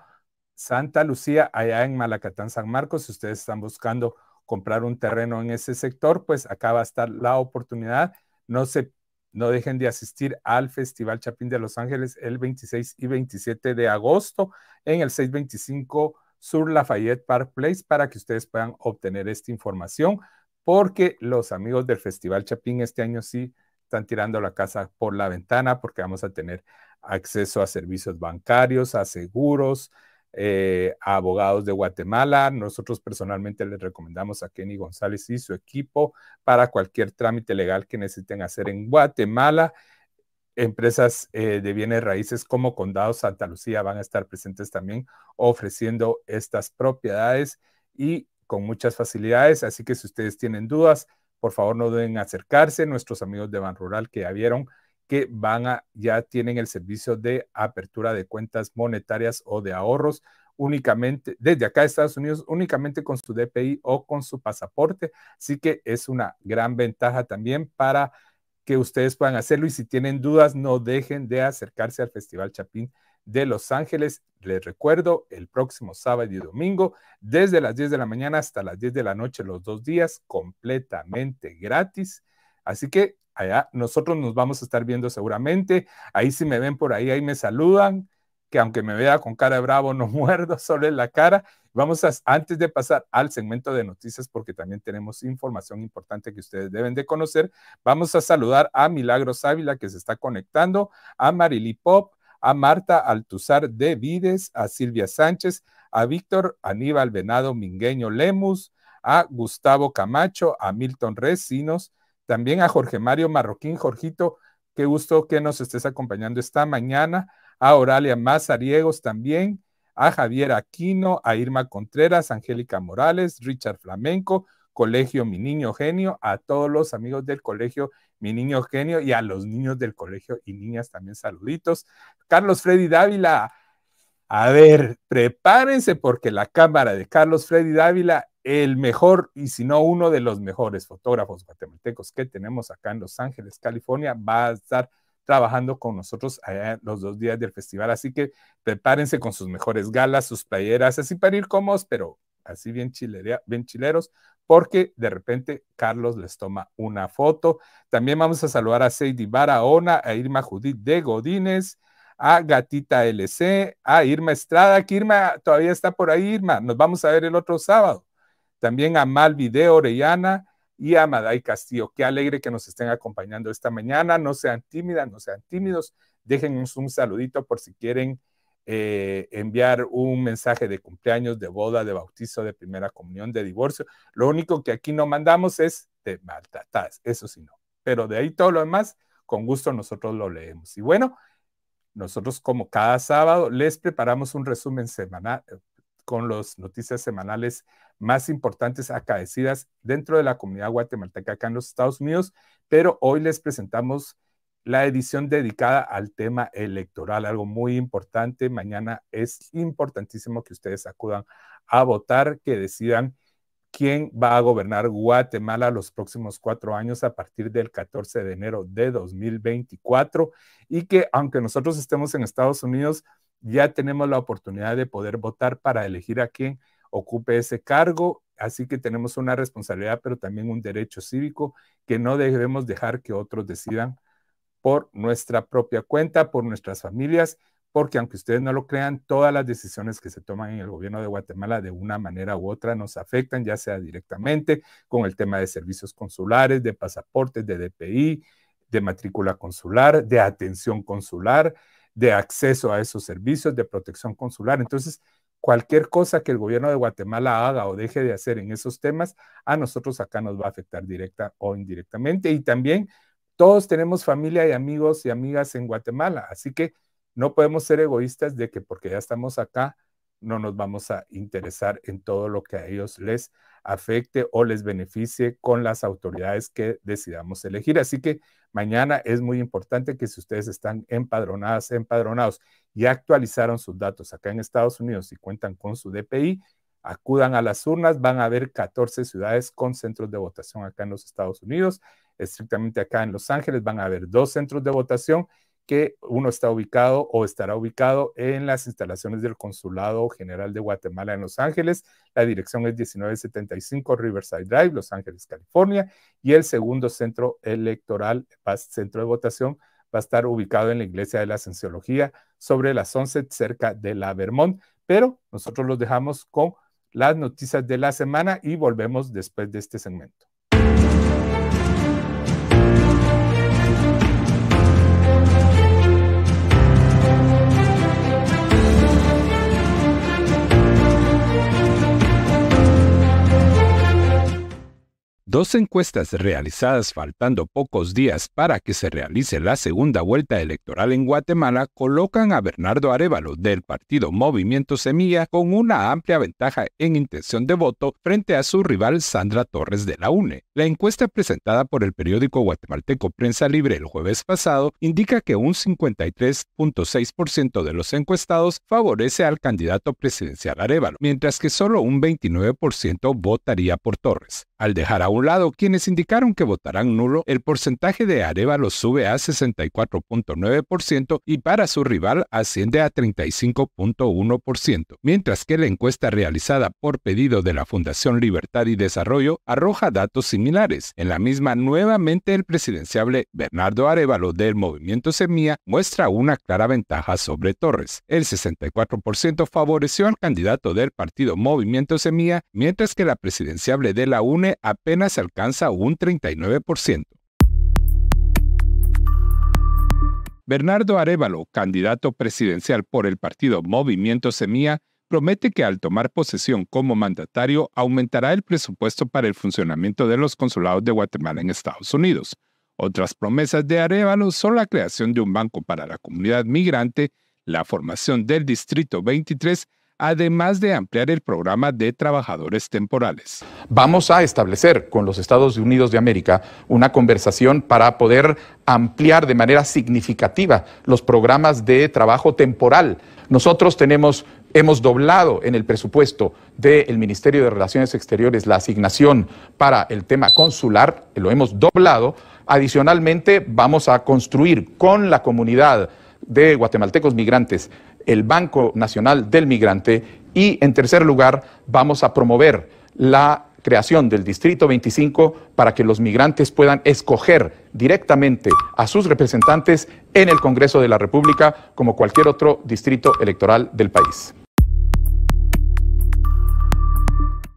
Santa Lucía, allá en Malacatán, San Marcos. Si ustedes están buscando comprar un terreno en ese sector, pues acá va a estar la oportunidad. No se no dejen de asistir al Festival Chapín de Los Ángeles el 26 y 27 de agosto en el 625 Sur Lafayette Park Place para que ustedes puedan obtener esta información, porque los amigos del Festival Chapín este año sí están tirando la casa por la ventana porque vamos a tener acceso a servicios bancarios, a seguros, eh, a abogados de Guatemala. Nosotros personalmente les recomendamos a Kenny González y su equipo para cualquier trámite legal que necesiten hacer en Guatemala. Empresas eh, de bienes raíces como Condado Santa Lucía van a estar presentes también ofreciendo estas propiedades y con muchas facilidades. Así que si ustedes tienen dudas, por favor no deben acercarse. Nuestros amigos de Ban Rural que ya vieron que van a, ya tienen el servicio de apertura de cuentas monetarias o de ahorros únicamente desde acá de Estados Unidos, únicamente con su DPI o con su pasaporte. Así que es una gran ventaja también para que ustedes puedan hacerlo y si tienen dudas, no dejen de acercarse al Festival Chapín de Los Ángeles. Les recuerdo, el próximo sábado y domingo, desde las 10 de la mañana hasta las 10 de la noche, los dos días, completamente gratis. Así que allá nosotros nos vamos a estar viendo seguramente. Ahí si me ven por ahí, ahí me saludan, que aunque me vea con cara de bravo, no *laughs* muerdo, solo en la cara. Vamos a, antes de pasar al segmento de noticias, porque también tenemos información importante que ustedes deben de conocer, vamos a saludar a Milagros Ávila, que se está conectando, a Marily Pop, a Marta Altuzar de Vides, a Silvia Sánchez, a Víctor Aníbal Venado Mingueño Lemus, a Gustavo Camacho, a Milton Recinos, también a Jorge Mario Marroquín. Jorgito, qué gusto que nos estés acompañando esta mañana, a Oralia Mazariegos también, a Javier Aquino, a Irma Contreras, Angélica Morales, Richard Flamenco, Colegio Mi Niño Genio, a todos los amigos del Colegio Mi Niño Genio y a los niños del colegio y niñas también saluditos. Carlos Freddy Dávila, a ver, prepárense porque la cámara de Carlos Freddy Dávila, el mejor y si no uno de los mejores fotógrafos guatemaltecos que tenemos acá en Los Ángeles, California, va a estar trabajando con nosotros allá los dos días del festival. Así que prepárense con sus mejores galas, sus playeras, así para ir cómodos, pero así bien, bien chileros, porque de repente Carlos les toma una foto. También vamos a saludar a Seidy Barahona, a Irma Judith de Godínez, a Gatita LC, a Irma Estrada, que Irma todavía está por ahí, Irma, nos vamos a ver el otro sábado. También a Malvi de Orellana y a Maday Castillo. Qué alegre que nos estén acompañando esta mañana. No sean tímidas, no sean tímidos. Déjenos un saludito por si quieren eh, enviar un mensaje de cumpleaños, de boda, de bautizo, de primera comunión, de divorcio. Lo único que aquí no mandamos es de maltratadas, eso sí no. Pero de ahí todo lo demás, con gusto nosotros lo leemos. Y bueno, nosotros como cada sábado les preparamos un resumen semanal eh, con las noticias semanales más importantes acaecidas dentro de la comunidad guatemalteca acá en los Estados Unidos, pero hoy les presentamos la edición dedicada al tema electoral, algo muy importante. Mañana es importantísimo que ustedes acudan a votar, que decidan quién va a gobernar Guatemala los próximos cuatro años a partir del 14 de enero de 2024 y que aunque nosotros estemos en Estados Unidos, ya tenemos la oportunidad de poder votar para elegir a quién ocupe ese cargo. Así que tenemos una responsabilidad, pero también un derecho cívico que no debemos dejar que otros decidan por nuestra propia cuenta, por nuestras familias, porque aunque ustedes no lo crean, todas las decisiones que se toman en el gobierno de Guatemala de una manera u otra nos afectan, ya sea directamente con el tema de servicios consulares, de pasaportes, de DPI, de matrícula consular, de atención consular, de acceso a esos servicios, de protección consular. Entonces, cualquier cosa que el gobierno de Guatemala haga o deje de hacer en esos temas, a nosotros acá nos va a afectar directa o indirectamente. Y también todos tenemos familia y amigos y amigas en Guatemala, así que no podemos ser egoístas de que porque ya estamos acá, no nos vamos a interesar en todo lo que a ellos les afecte o les beneficie con las autoridades que decidamos elegir. Así que mañana es muy importante que si ustedes están empadronadas, empadronados y actualizaron sus datos acá en Estados Unidos y cuentan con su DPI, acudan a las urnas. Van a haber 14 ciudades con centros de votación acá en los Estados Unidos estrictamente acá en Los Ángeles, van a haber dos centros de votación que uno está ubicado o estará ubicado en las instalaciones del Consulado General de Guatemala en Los Ángeles. La dirección es 1975 Riverside Drive, Los Ángeles, California. Y el segundo centro electoral, centro de votación, va a estar ubicado en la Iglesia de la Cienciología sobre las 11 cerca de la Vermont. Pero nosotros los dejamos con las noticias de la semana y volvemos después de este segmento. Dos encuestas realizadas faltando pocos días para que se realice la segunda vuelta electoral en Guatemala colocan a Bernardo Arevalo del partido Movimiento Semilla con una amplia ventaja en intención de voto frente a su rival Sandra Torres de la UNE. La encuesta presentada por el periódico guatemalteco Prensa Libre el jueves pasado indica que un 53.6% de los encuestados favorece al candidato presidencial Arevalo, mientras que solo un 29% votaría por Torres. Al dejar a lado quienes indicaron que votarán nulo, el porcentaje de Arevalo sube a 64.9% y para su rival asciende a 35.1%, mientras que la encuesta realizada por pedido de la Fundación Libertad y Desarrollo arroja datos similares. En la misma, nuevamente el presidenciable Bernardo Arevalo del Movimiento Semilla muestra una clara ventaja sobre Torres. El 64% favoreció al candidato del partido Movimiento Semilla, mientras que la presidenciable de la UNE apenas alcanza un 39%. Bernardo Arevalo, candidato presidencial por el partido Movimiento Semilla, promete que al tomar posesión como mandatario aumentará el presupuesto para el funcionamiento de los consulados de Guatemala en Estados Unidos. Otras promesas de Arevalo son la creación de un banco para la comunidad migrante, la formación del Distrito 23 además de ampliar el programa de trabajadores temporales. Vamos a establecer con los Estados Unidos de América una conversación para poder ampliar de manera significativa los programas de trabajo temporal. Nosotros tenemos Hemos doblado en el presupuesto del Ministerio de Relaciones Exteriores la asignación para el tema consular, lo hemos doblado. Adicionalmente, vamos a construir con la comunidad de guatemaltecos migrantes el Banco Nacional del Migrante y en tercer lugar vamos a promover la creación del Distrito 25 para que los migrantes puedan escoger directamente a sus representantes en el Congreso de la República como cualquier otro distrito electoral del país.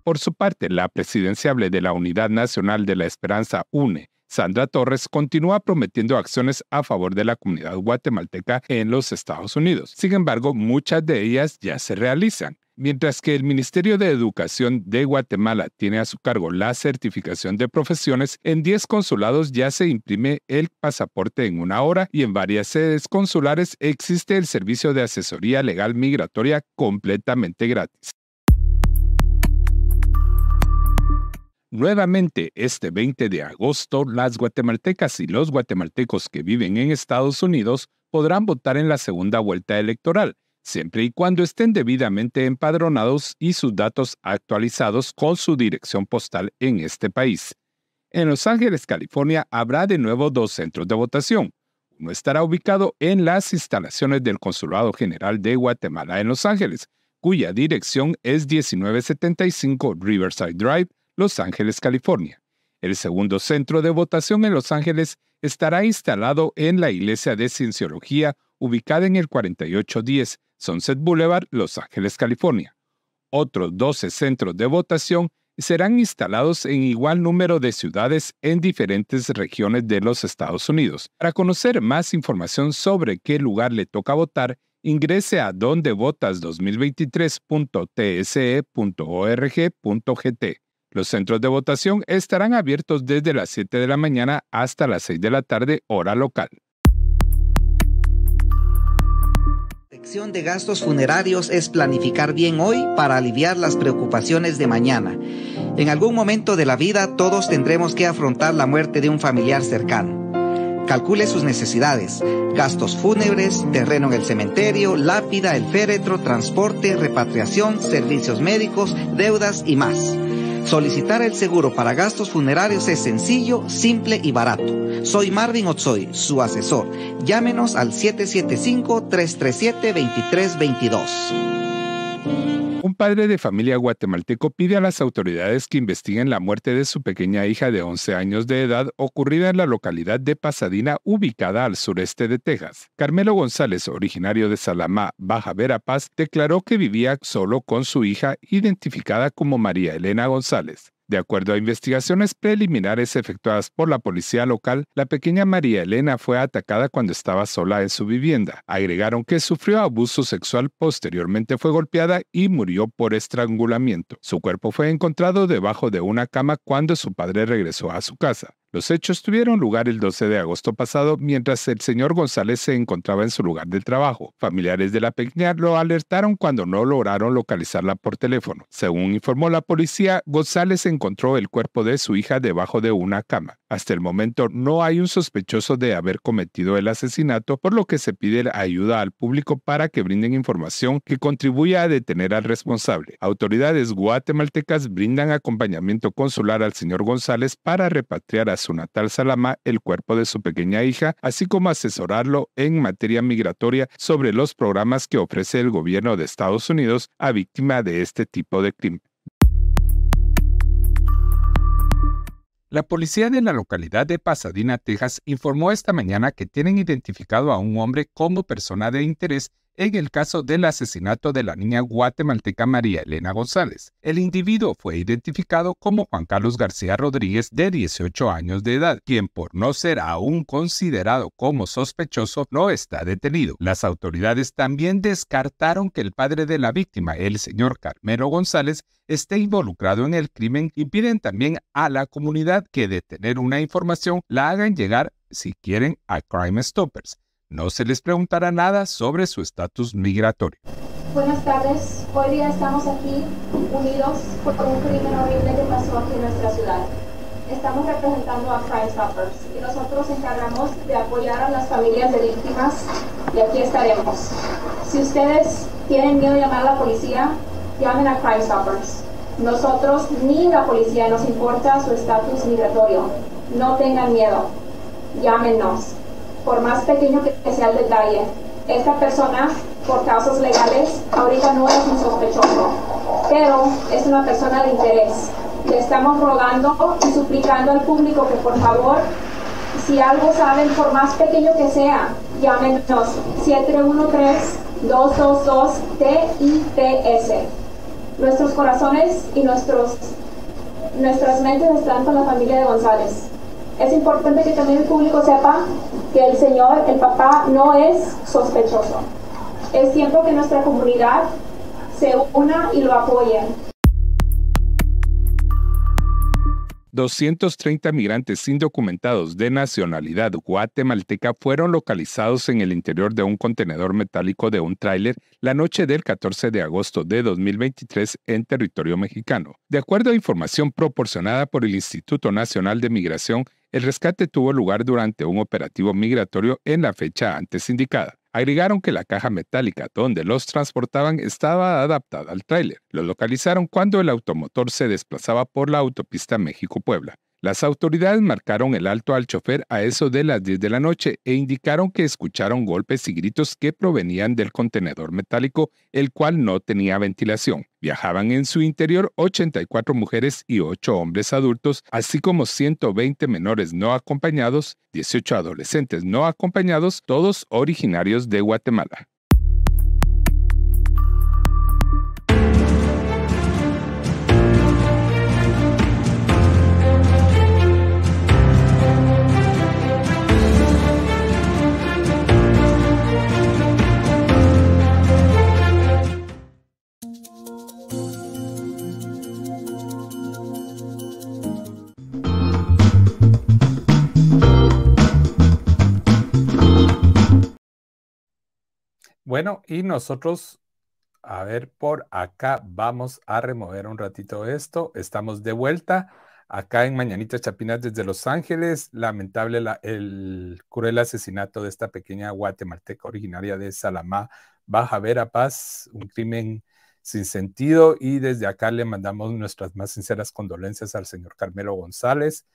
Por su parte, la presidenciable de la Unidad Nacional de la Esperanza UNE, Sandra Torres continúa prometiendo acciones a favor de la comunidad guatemalteca en los Estados Unidos. Sin embargo, muchas de ellas ya se realizan. Mientras que el Ministerio de Educación de Guatemala tiene a su cargo la certificación de profesiones, en 10 consulados ya se imprime el pasaporte en una hora y en varias sedes consulares existe el servicio de asesoría legal migratoria completamente gratis. Nuevamente, este 20 de agosto, las guatemaltecas y los guatemaltecos que viven en Estados Unidos podrán votar en la segunda vuelta electoral siempre y cuando estén debidamente empadronados y sus datos actualizados con su dirección postal en este país. En Los Ángeles, California, habrá de nuevo dos centros de votación. Uno estará ubicado en las instalaciones del Consulado General de Guatemala en Los Ángeles, cuya dirección es 1975 Riverside Drive, Los Ángeles, California. El segundo centro de votación en Los Ángeles estará instalado en la Iglesia de Cienciología, ubicada en el 4810 Sunset Boulevard, Los Ángeles, California. Otros 12 centros de votación serán instalados en igual número de ciudades en diferentes regiones de los Estados Unidos. Para conocer más información sobre qué lugar le toca votar, ingrese a dondevotas2023.tse.org.gt. Los centros de votación estarán abiertos desde las 7 de la mañana hasta las 6 de la tarde hora local. de gastos funerarios es planificar bien hoy para aliviar las preocupaciones de mañana. En algún momento de la vida todos tendremos que afrontar la muerte de un familiar cercano. Calcule sus necesidades, gastos fúnebres, terreno en el cementerio, lápida, el féretro, transporte, repatriación, servicios médicos, deudas y más. Solicitar el seguro para gastos funerarios es sencillo, simple y barato. Soy Marvin Otsoy, su asesor. Llámenos al 775-337-2322. Un padre de familia guatemalteco pide a las autoridades que investiguen la muerte de su pequeña hija de 11 años de edad ocurrida en la localidad de Pasadena, ubicada al sureste de Texas. Carmelo González, originario de Salamá, Baja Verapaz, declaró que vivía solo con su hija, identificada como María Elena González. De acuerdo a investigaciones preliminares efectuadas por la policía local, la pequeña María Elena fue atacada cuando estaba sola en su vivienda. Agregaron que sufrió abuso sexual, posteriormente fue golpeada y murió por estrangulamiento. Su cuerpo fue encontrado debajo de una cama cuando su padre regresó a su casa. Los hechos tuvieron lugar el 12 de agosto pasado mientras el señor González se encontraba en su lugar de trabajo. Familiares de la pequeña lo alertaron cuando no lograron localizarla por teléfono. Según informó la policía, González encontró el cuerpo de su hija debajo de una cama. Hasta el momento no hay un sospechoso de haber cometido el asesinato, por lo que se pide ayuda al público para que brinden información que contribuya a detener al responsable. Autoridades guatemaltecas brindan acompañamiento consular al señor González para repatriar a su natal Salama el cuerpo de su pequeña hija, así como asesorarlo en materia migratoria sobre los programas que ofrece el gobierno de Estados Unidos a víctima de este tipo de crimen. La policía de la localidad de Pasadena, Texas, informó esta mañana que tienen identificado a un hombre como persona de interés en el caso del asesinato de la niña guatemalteca María Elena González. El individuo fue identificado como Juan Carlos García Rodríguez, de 18 años de edad, quien por no ser aún considerado como sospechoso no está detenido. Las autoridades también descartaron que el padre de la víctima, el señor Carmelo González, esté involucrado en el crimen y piden también a la comunidad que de tener una información la hagan llegar si quieren a Crime Stoppers. No se les preguntará nada sobre su estatus migratorio. Buenas tardes. Hoy día estamos aquí unidos por un crimen horrible que pasó aquí en nuestra ciudad. Estamos representando a Crime Stoppers y nosotros encargamos de apoyar a las familias de víctimas y aquí estaremos. Si ustedes tienen miedo de llamar a la policía, llamen a Crime Stoppers. Nosotros ni la policía nos importa su estatus migratorio. No tengan miedo. Llámenos por más pequeño que sea el detalle. Esta persona, por causas legales, ahorita no es un sospechoso, pero es una persona de interés. Le estamos rogando y suplicando al público que por favor, si algo saben, por más pequeño que sea, llámenos 713-222-TIPS. Nuestros corazones y nuestros, nuestras mentes están con la familia de González Es importante que también el público sepa que el señor, el papá, no es sospechoso. Es tiempo que nuestra comunidad se una y lo apoye. 230 migrantes indocumentados de nacionalidad guatemalteca fueron localizados en el interior de un contenedor metálico de un tráiler la noche del 14 de agosto de 2023 en territorio mexicano. De acuerdo a información proporcionada por el Instituto Nacional de Migración, el rescate tuvo lugar durante un operativo migratorio en la fecha antes indicada. Agregaron que la caja metálica donde los transportaban estaba adaptada al tráiler. Lo localizaron cuando el automotor se desplazaba por la autopista México-Puebla. Las autoridades marcaron el alto al chofer a eso de las 10 de la noche e indicaron que escucharon golpes y gritos que provenían del contenedor metálico, el cual no tenía ventilación. Viajaban en su interior 84 mujeres y 8 hombres adultos, así como 120 menores no acompañados, 18 adolescentes no acompañados, todos originarios de Guatemala. Bueno, y nosotros, a ver, por acá vamos a remover un ratito esto. Estamos de vuelta acá en Mañanita Chapinas desde Los Ángeles. Lamentable el cruel asesinato de esta pequeña guatemalteca originaria de Salamá, Baja Verapaz, un crimen sin sentido y desde acá le mandamos nuestras más sinceras condolencias al señor Carmelo González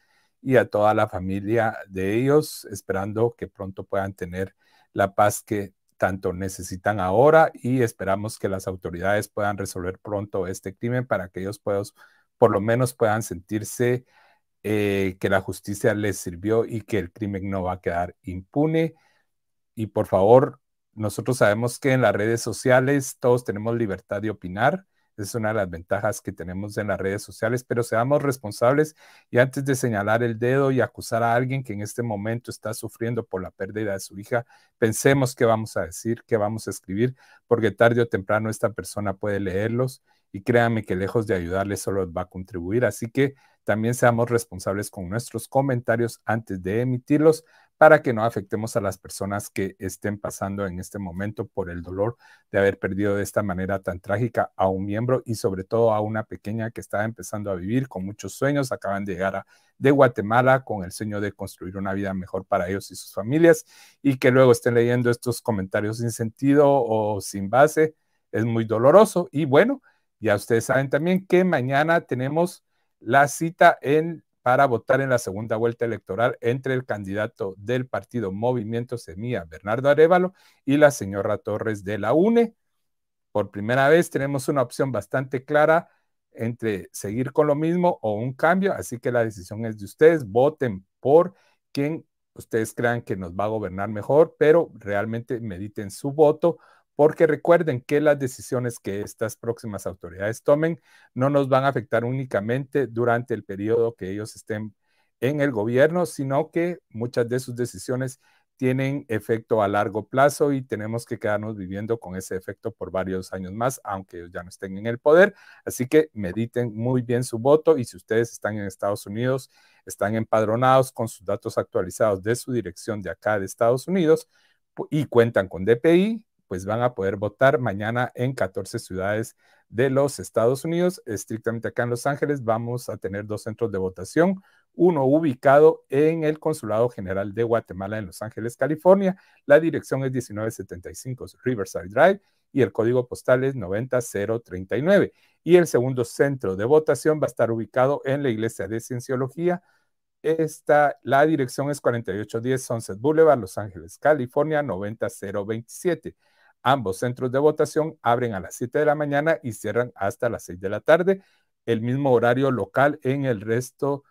y a toda la familia de ellos, esperando que pronto puedan tener la paz que tanto necesitan ahora y esperamos que las autoridades puedan resolver pronto este crimen para que ellos puedan, por lo menos puedan sentirse eh, que la justicia les sirvió y que el crimen no va a quedar impune. Y por favor, nosotros sabemos que en las redes sociales todos tenemos libertad de opinar es una de las ventajas que tenemos en las redes sociales, pero seamos responsables y antes de señalar el dedo y acusar a alguien que en este momento está sufriendo por la pérdida de su hija, pensemos qué vamos a decir, qué vamos a escribir, porque tarde o temprano esta persona puede leerlos y créanme que lejos de ayudarles solo va a contribuir. Así que también seamos responsables con nuestros comentarios antes de emitirlos para que no afectemos a las personas que estén pasando en este momento por el dolor de haber perdido de esta manera tan trágica a un miembro y sobre todo a una pequeña que estaba empezando a vivir con muchos sueños, acaban de llegar de Guatemala con el sueño de construir una vida mejor para ellos y sus familias y que luego estén leyendo estos comentarios sin sentido o sin base, es muy doloroso y bueno, ya ustedes saben también que mañana tenemos la cita en para votar en la segunda vuelta electoral entre el candidato del partido Movimiento Semilla, Bernardo Arevalo, y la señora Torres de la UNE. Por primera vez tenemos una opción bastante clara entre seguir con lo mismo o un cambio, así que la decisión es de ustedes. Voten por quien ustedes crean que nos va a gobernar mejor, pero realmente mediten su voto porque recuerden que las decisiones que estas próximas autoridades tomen no nos van a afectar únicamente durante el periodo que ellos estén en el gobierno, sino que muchas de sus decisiones tienen efecto a largo plazo y tenemos que quedarnos viviendo con ese efecto por varios años más, aunque ellos ya no estén en el poder. Así que mediten muy bien su voto y si ustedes están en Estados Unidos, están empadronados con sus datos actualizados de su dirección de acá de Estados Unidos y cuentan con DPI, pues van a poder votar mañana en 14 ciudades de los Estados Unidos. Estrictamente acá en Los Ángeles vamos a tener dos centros de votación, uno ubicado en el Consulado General de Guatemala en Los Ángeles, California. La dirección es 1975 Riverside Drive y el código postal es 90039. Y el segundo centro de votación va a estar ubicado en la Iglesia de Cienciología. Esta, la dirección es 4810 Sunset Boulevard, Los Ángeles, California, 90027. Ambos centros de votación abren a las 7 de la mañana y cierran hasta las 6 de la tarde. El mismo horario local en el resto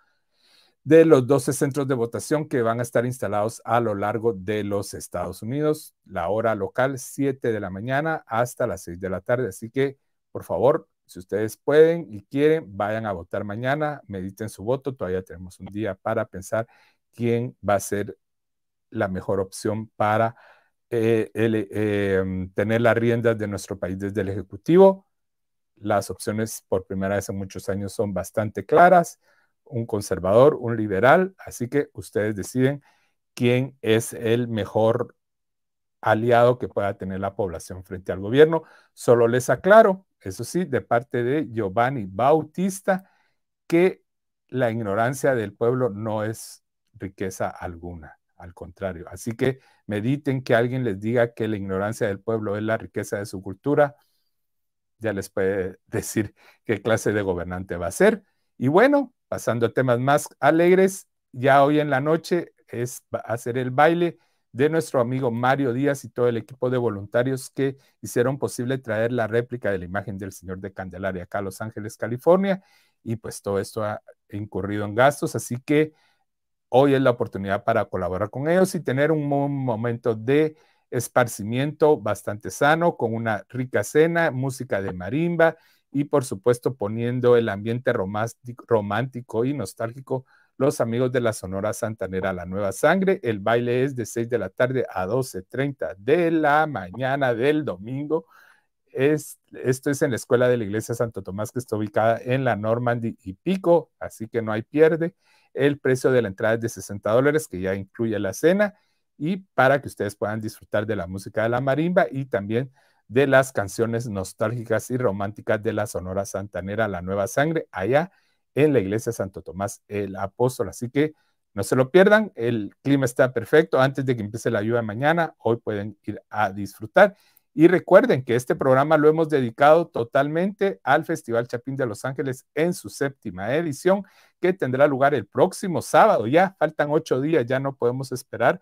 de los 12 centros de votación que van a estar instalados a lo largo de los Estados Unidos. La hora local, 7 de la mañana hasta las 6 de la tarde. Así que, por favor, si ustedes pueden y quieren, vayan a votar mañana, mediten su voto. Todavía tenemos un día para pensar quién va a ser la mejor opción para eh, em, tener las riendas de nuestro país desde el Ejecutivo. Las opciones por primera vez en muchos años son bastante claras, un conservador, un liberal, así que ustedes deciden quién es el mejor aliado que pueda tener la población frente al gobierno. Solo les aclaro, eso sí, de parte de Giovanni Bautista, que la ignorancia del pueblo no es riqueza alguna, al contrario. Así que mediten que alguien les diga que la ignorancia del pueblo es la riqueza de su cultura, ya les puede *laughs* decir qué clase de gobernante va a ser. Y bueno, pasando a temas más alegres, ya hoy en la noche es hacer el baile de nuestro amigo Mario Díaz y todo el equipo de voluntarios que hicieron posible traer la réplica de la imagen del Señor de Candelaria acá a Los Ángeles, California. Y pues todo esto ha incurrido en gastos, así que hoy es la oportunidad para colaborar con ellos y tener un momento de esparcimiento bastante sano, con una rica cena, música de marimba y por supuesto poniendo el ambiente romántico y nostálgico los amigos de la Sonora Santanera La Nueva Sangre. El baile es de 6 de la tarde a 12.30 de la mañana del domingo. Es, esto es en la escuela de la iglesia Santo Tomás que está ubicada en la Normandy y Pico, así que no hay pierde. El precio de la entrada es de 60 dólares, que ya incluye la cena, y para que ustedes puedan disfrutar de la música de la marimba y también de las canciones nostálgicas y románticas de la Sonora Santanera La Nueva Sangre, allá en la iglesia Santo Tomás el Apóstol. Así que no se lo pierdan, el clima está perfecto. Antes de que empiece la lluvia mañana, hoy pueden ir a disfrutar. Y recuerden que este programa lo hemos dedicado totalmente al Festival Chapín de Los Ángeles en su séptima edición, que tendrá lugar el próximo sábado. Ya faltan ocho días, ya no podemos esperar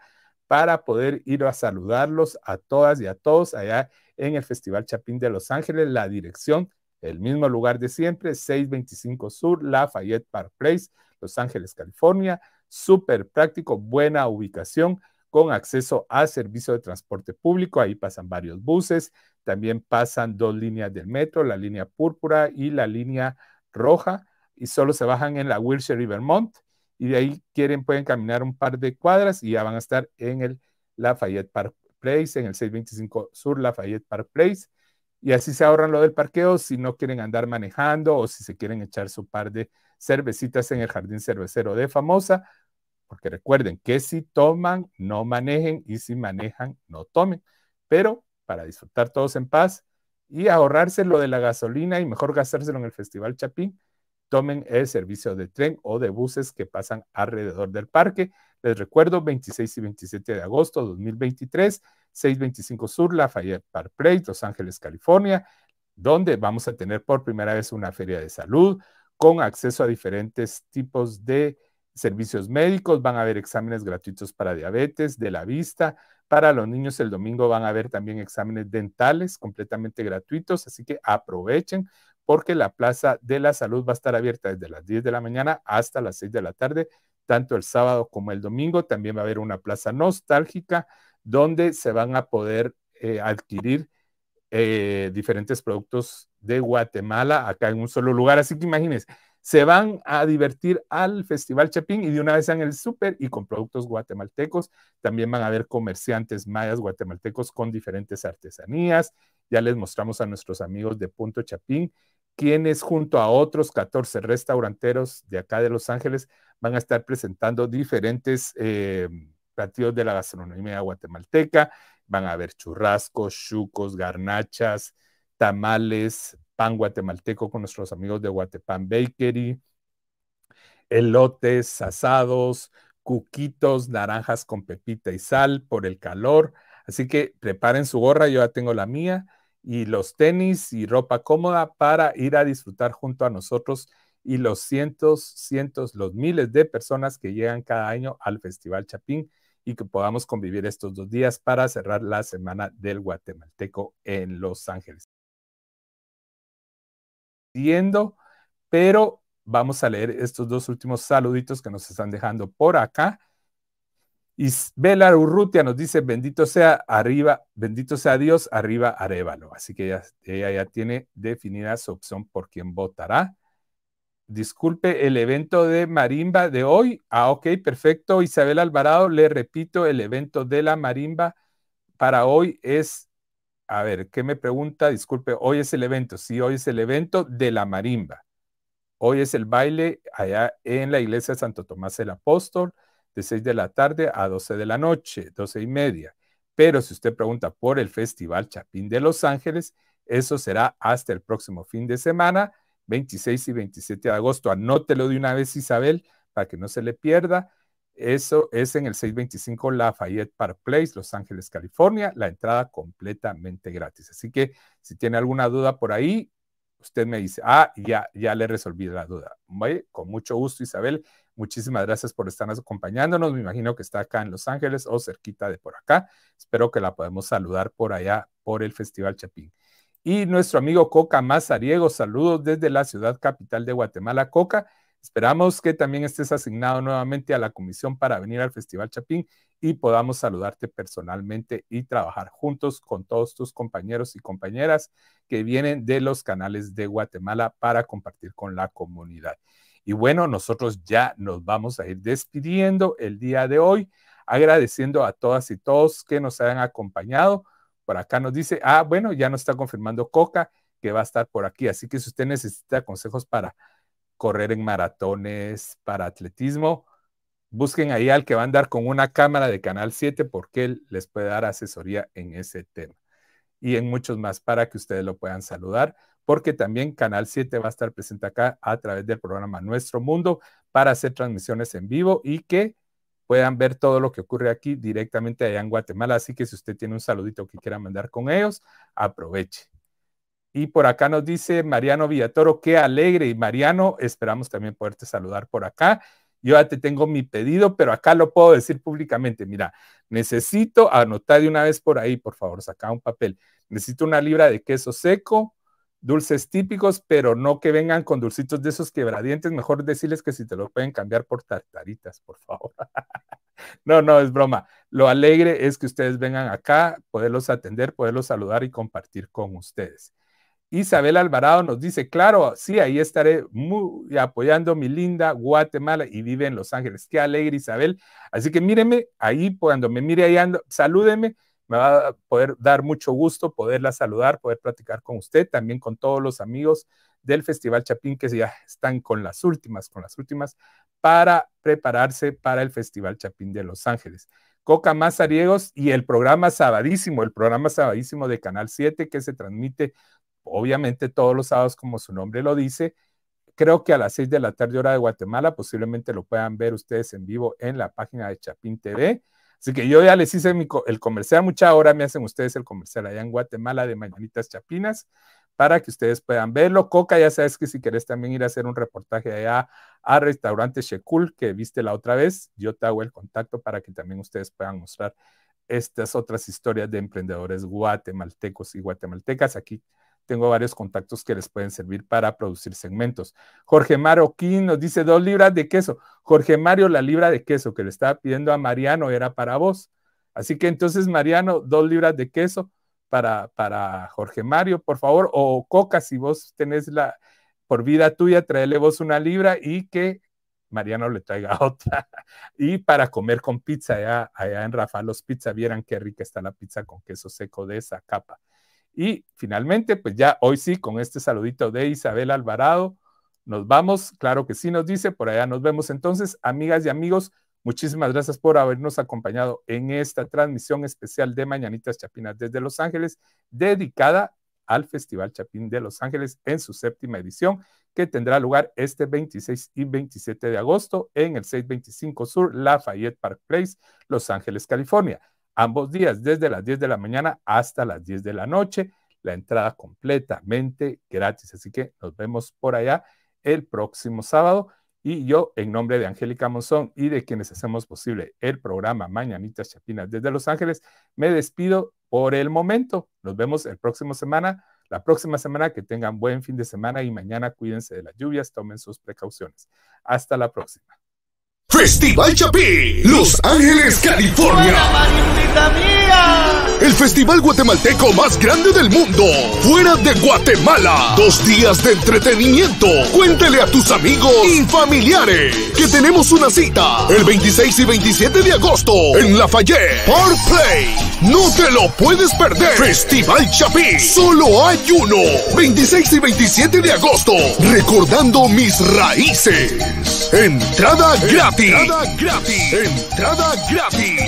para poder ir a saludarlos a todas y a todos allá en el Festival Chapín de Los Ángeles. La dirección el mismo lugar de siempre, 625 Sur, Lafayette Park Place, Los Ángeles, California. Súper práctico, buena ubicación con acceso a servicio de transporte público. Ahí pasan varios buses. También pasan dos líneas del metro, la línea púrpura y la línea roja. Y solo se bajan en la Wilshire y Vermont. Y de ahí quieren, pueden caminar un par de cuadras y ya van a estar en el Lafayette Park Place, en el 625 Sur Lafayette Park Place y así se ahorran lo del parqueo si no quieren andar manejando o si se quieren echar su par de cervecitas en el jardín cervecero de Famosa, porque recuerden que si toman, no manejen y si manejan, no tomen. Pero para disfrutar todos en paz y ahorrarse lo de la gasolina y mejor gastárselo en el Festival Chapín, tomen el servicio de tren o de buses que pasan alrededor del parque. Les recuerdo, 26 y 27 de agosto de 2023 625 Sur, Lafayette Park Place, Los Ángeles, California, donde vamos a tener por primera vez una feria de salud con acceso a diferentes tipos de servicios médicos. Van a haber exámenes gratuitos para diabetes, de la vista. Para los niños el domingo van a haber también exámenes dentales completamente gratuitos, así que aprovechen porque la Plaza de la Salud va a estar abierta desde las 10 de la mañana hasta las 6 de la tarde, tanto el sábado como el domingo. También va a haber una plaza nostálgica donde se van a poder eh, adquirir eh, diferentes productos de Guatemala acá en un solo lugar. Así que imagínense, se van a divertir al Festival Chapín y de una vez en el súper y con productos guatemaltecos. También van a haber comerciantes mayas guatemaltecos con diferentes artesanías. Ya les mostramos a nuestros amigos de Punto Chapín, quienes junto a otros 14 restauranteros de acá de Los Ángeles van a estar presentando diferentes... Eh, platillos de la gastronomía guatemalteca. Van a haber churrascos, chucos, garnachas, tamales, pan guatemalteco con nuestros amigos de Guatepan Bakery, elotes asados, cuquitos, naranjas con pepita y sal por el calor. Así que preparen su gorra, yo ya tengo la mía, y los tenis y ropa cómoda para ir a disfrutar junto a nosotros y los cientos, cientos, los miles de personas que llegan cada año al Festival Chapín y que podamos convivir estos dos días para cerrar la semana del guatemalteco en Los Ángeles. Pero vamos a leer estos dos últimos saluditos que nos están dejando por acá. Isbela Urrutia nos dice, bendito sea arriba, bendito sea Dios, arriba Arevalo. Así que ella, ella ya tiene definida su opción por quién votará. disculpe, el evento de marimba de hoy. Ah, ok, perfecto. Isabel Alvarado, le repito, el evento de la marimba para hoy es, a ver, ¿qué me pregunta? Disculpe, hoy es el evento. Sí, hoy es el evento de la marimba. Hoy es el baile allá en la iglesia de Santo Tomás el Apóstol, de 6 de la tarde a 12 de la noche, 12 y media. Pero si usted pregunta por el Festival Chapín de Los Ángeles, eso será hasta el próximo fin de semana, 26 y 27 de agosto. Anótelo de una vez, Isabel, para que no se le pierda. Eso es en el 625 Lafayette Park Place, Los Ángeles, California. La entrada completamente gratis. Así que si tiene alguna duda por ahí, usted me dice, ah, ya, ya le resolví la duda. Con mucho gusto, Isabel. Muchísimas gracias por estarnos acompañándonos. Me imagino que está acá en Los Ángeles o cerquita de por acá. Espero que la podamos saludar por allá, por el Festival Chapín. Y nuestro amigo Coca Mazariego, saludos desde la ciudad capital de Guatemala. Coca, esperamos que también estés asignado nuevamente a la comisión para venir al Festival Chapín y podamos saludarte personalmente y trabajar juntos con todos tus compañeros y compañeras que vienen de los canales de Guatemala para compartir con la comunidad. Y bueno, nosotros ya nos vamos a ir despidiendo el día de hoy, agradeciendo a todas y todos que nos hayan acompañado. Por acá nos dice, ah, bueno, ya nos está confirmando Coca que va a estar por aquí. Así que si usted necesita consejos para correr en maratones, para atletismo, busquen ahí al que va a andar con una cámara de Canal 7 porque él les puede dar asesoría en ese tema y en muchos más para que ustedes lo puedan saludar, porque también Canal 7 va a estar presente acá a través del programa Nuestro Mundo para hacer transmisiones en vivo y que puedan ver todo lo que ocurre aquí directamente allá en Guatemala. Así que si usted tiene un saludito que quiera mandar con ellos, aproveche. Y por acá nos dice Mariano Villatoro, qué alegre. Y Mariano, esperamos también poderte saludar por acá. Yo ya te tengo mi pedido, pero acá lo puedo decir públicamente. Mira, necesito anotar de una vez por ahí, por favor, saca un papel. Necesito una libra de queso seco, dulces típicos, pero no que vengan con dulcitos de esos quebradientes. Mejor decirles que si te lo pueden cambiar por tartaritas, por favor. *laughs* no, no, es broma. Lo alegre es que ustedes vengan acá, poderlos atender, poderlos saludar y compartir con ustedes. Isabel Alvarado nos dice, claro, sí, ahí estaré muy apoyando mi linda Guatemala y vive en Los Ángeles. Qué alegre Isabel. Así que míreme ahí, cuando me mire ahí, ando, salúdeme. Me va a poder dar mucho gusto poderla saludar, poder platicar con usted, también con todos los amigos del Festival Chapín que ya están con las últimas, con las últimas, para prepararse para el Festival Chapín de Los Ángeles. Coca Mazariegos y el programa Sabadísimo, el programa Sabadísimo de Canal 7 que se transmite obviamente todos los sábados, como su nombre lo dice. Creo que a las 6 de la tarde hora de Guatemala, posiblemente lo puedan ver ustedes en vivo en la página de Chapín TV. Así que yo ya les hice el comercial, mucha hora me hacen ustedes el comercial allá en Guatemala de Mañanitas Chapinas para que ustedes puedan verlo. Coca, ya sabes que si quieres también ir a hacer un reportaje allá a Restaurante Shekul, que viste la otra vez, yo te hago el contacto para que también ustedes puedan mostrar estas otras historias de emprendedores guatemaltecos y guatemaltecas. Aquí tengo varios contactos que les pueden servir para producir segmentos. Jorge Mario nos dice dos libras de queso. Jorge Mario, la libra de queso que le estaba pidiendo a Mariano era para vos. Así que entonces, Mariano, dos libras de queso para, para Jorge Mario, por favor. O Coca, si vos tenés la, por vida tuya, traerle vos una libra y que Mariano le traiga *laughs* otra. y para comer con pizza allá, allá en Rafa los Pizza, vieran qué rica está la pizza con queso seco de esa capa. Y finalmente, pues ya hoy sí, con este saludito de Isabel Alvarado, nos vamos. Claro que sí, nos dice, por allá nos vemos entonces. Amigas y amigos, muchísimas gracias por habernos acompañado en esta transmisión especial de Mañanitas Chapinas desde Los Ángeles, dedicada al Festival Chapín de Los Ángeles en su séptima edición, que tendrá lugar este 26 y 27 de agosto en el 625 Sur Lafayette Park Place, Los Ángeles, California ambos días, desde las 10 de la mañana hasta las 10 de la noche. La entrada completamente gratis. Así que nos vemos por allá el próximo sábado. Y yo, en nombre de Angélica Monzón y de quienes hacemos posible el programa Mañanitas Chapinas desde Los Ángeles, me despido por el momento. Nos vemos el próximo semana. La próxima semana que tengan buen fin de semana y mañana cuídense de las lluvias, tomen sus precauciones. Hasta la próxima. Festival Chapí, Los Ángeles, California. El festival guatemalteco más grande del mundo. Fuera de Guatemala. Dos días de entretenimiento. Cuéntele a tus amigos y familiares que tenemos una cita el 26 y 27 de agosto en Lafayette Park Play. No te lo puedes perder. Festival Chapín. Solo hay uno. 26 y 27 de agosto. Recordando mis raíces. Entrada Entrada gratis. Entrada gratis.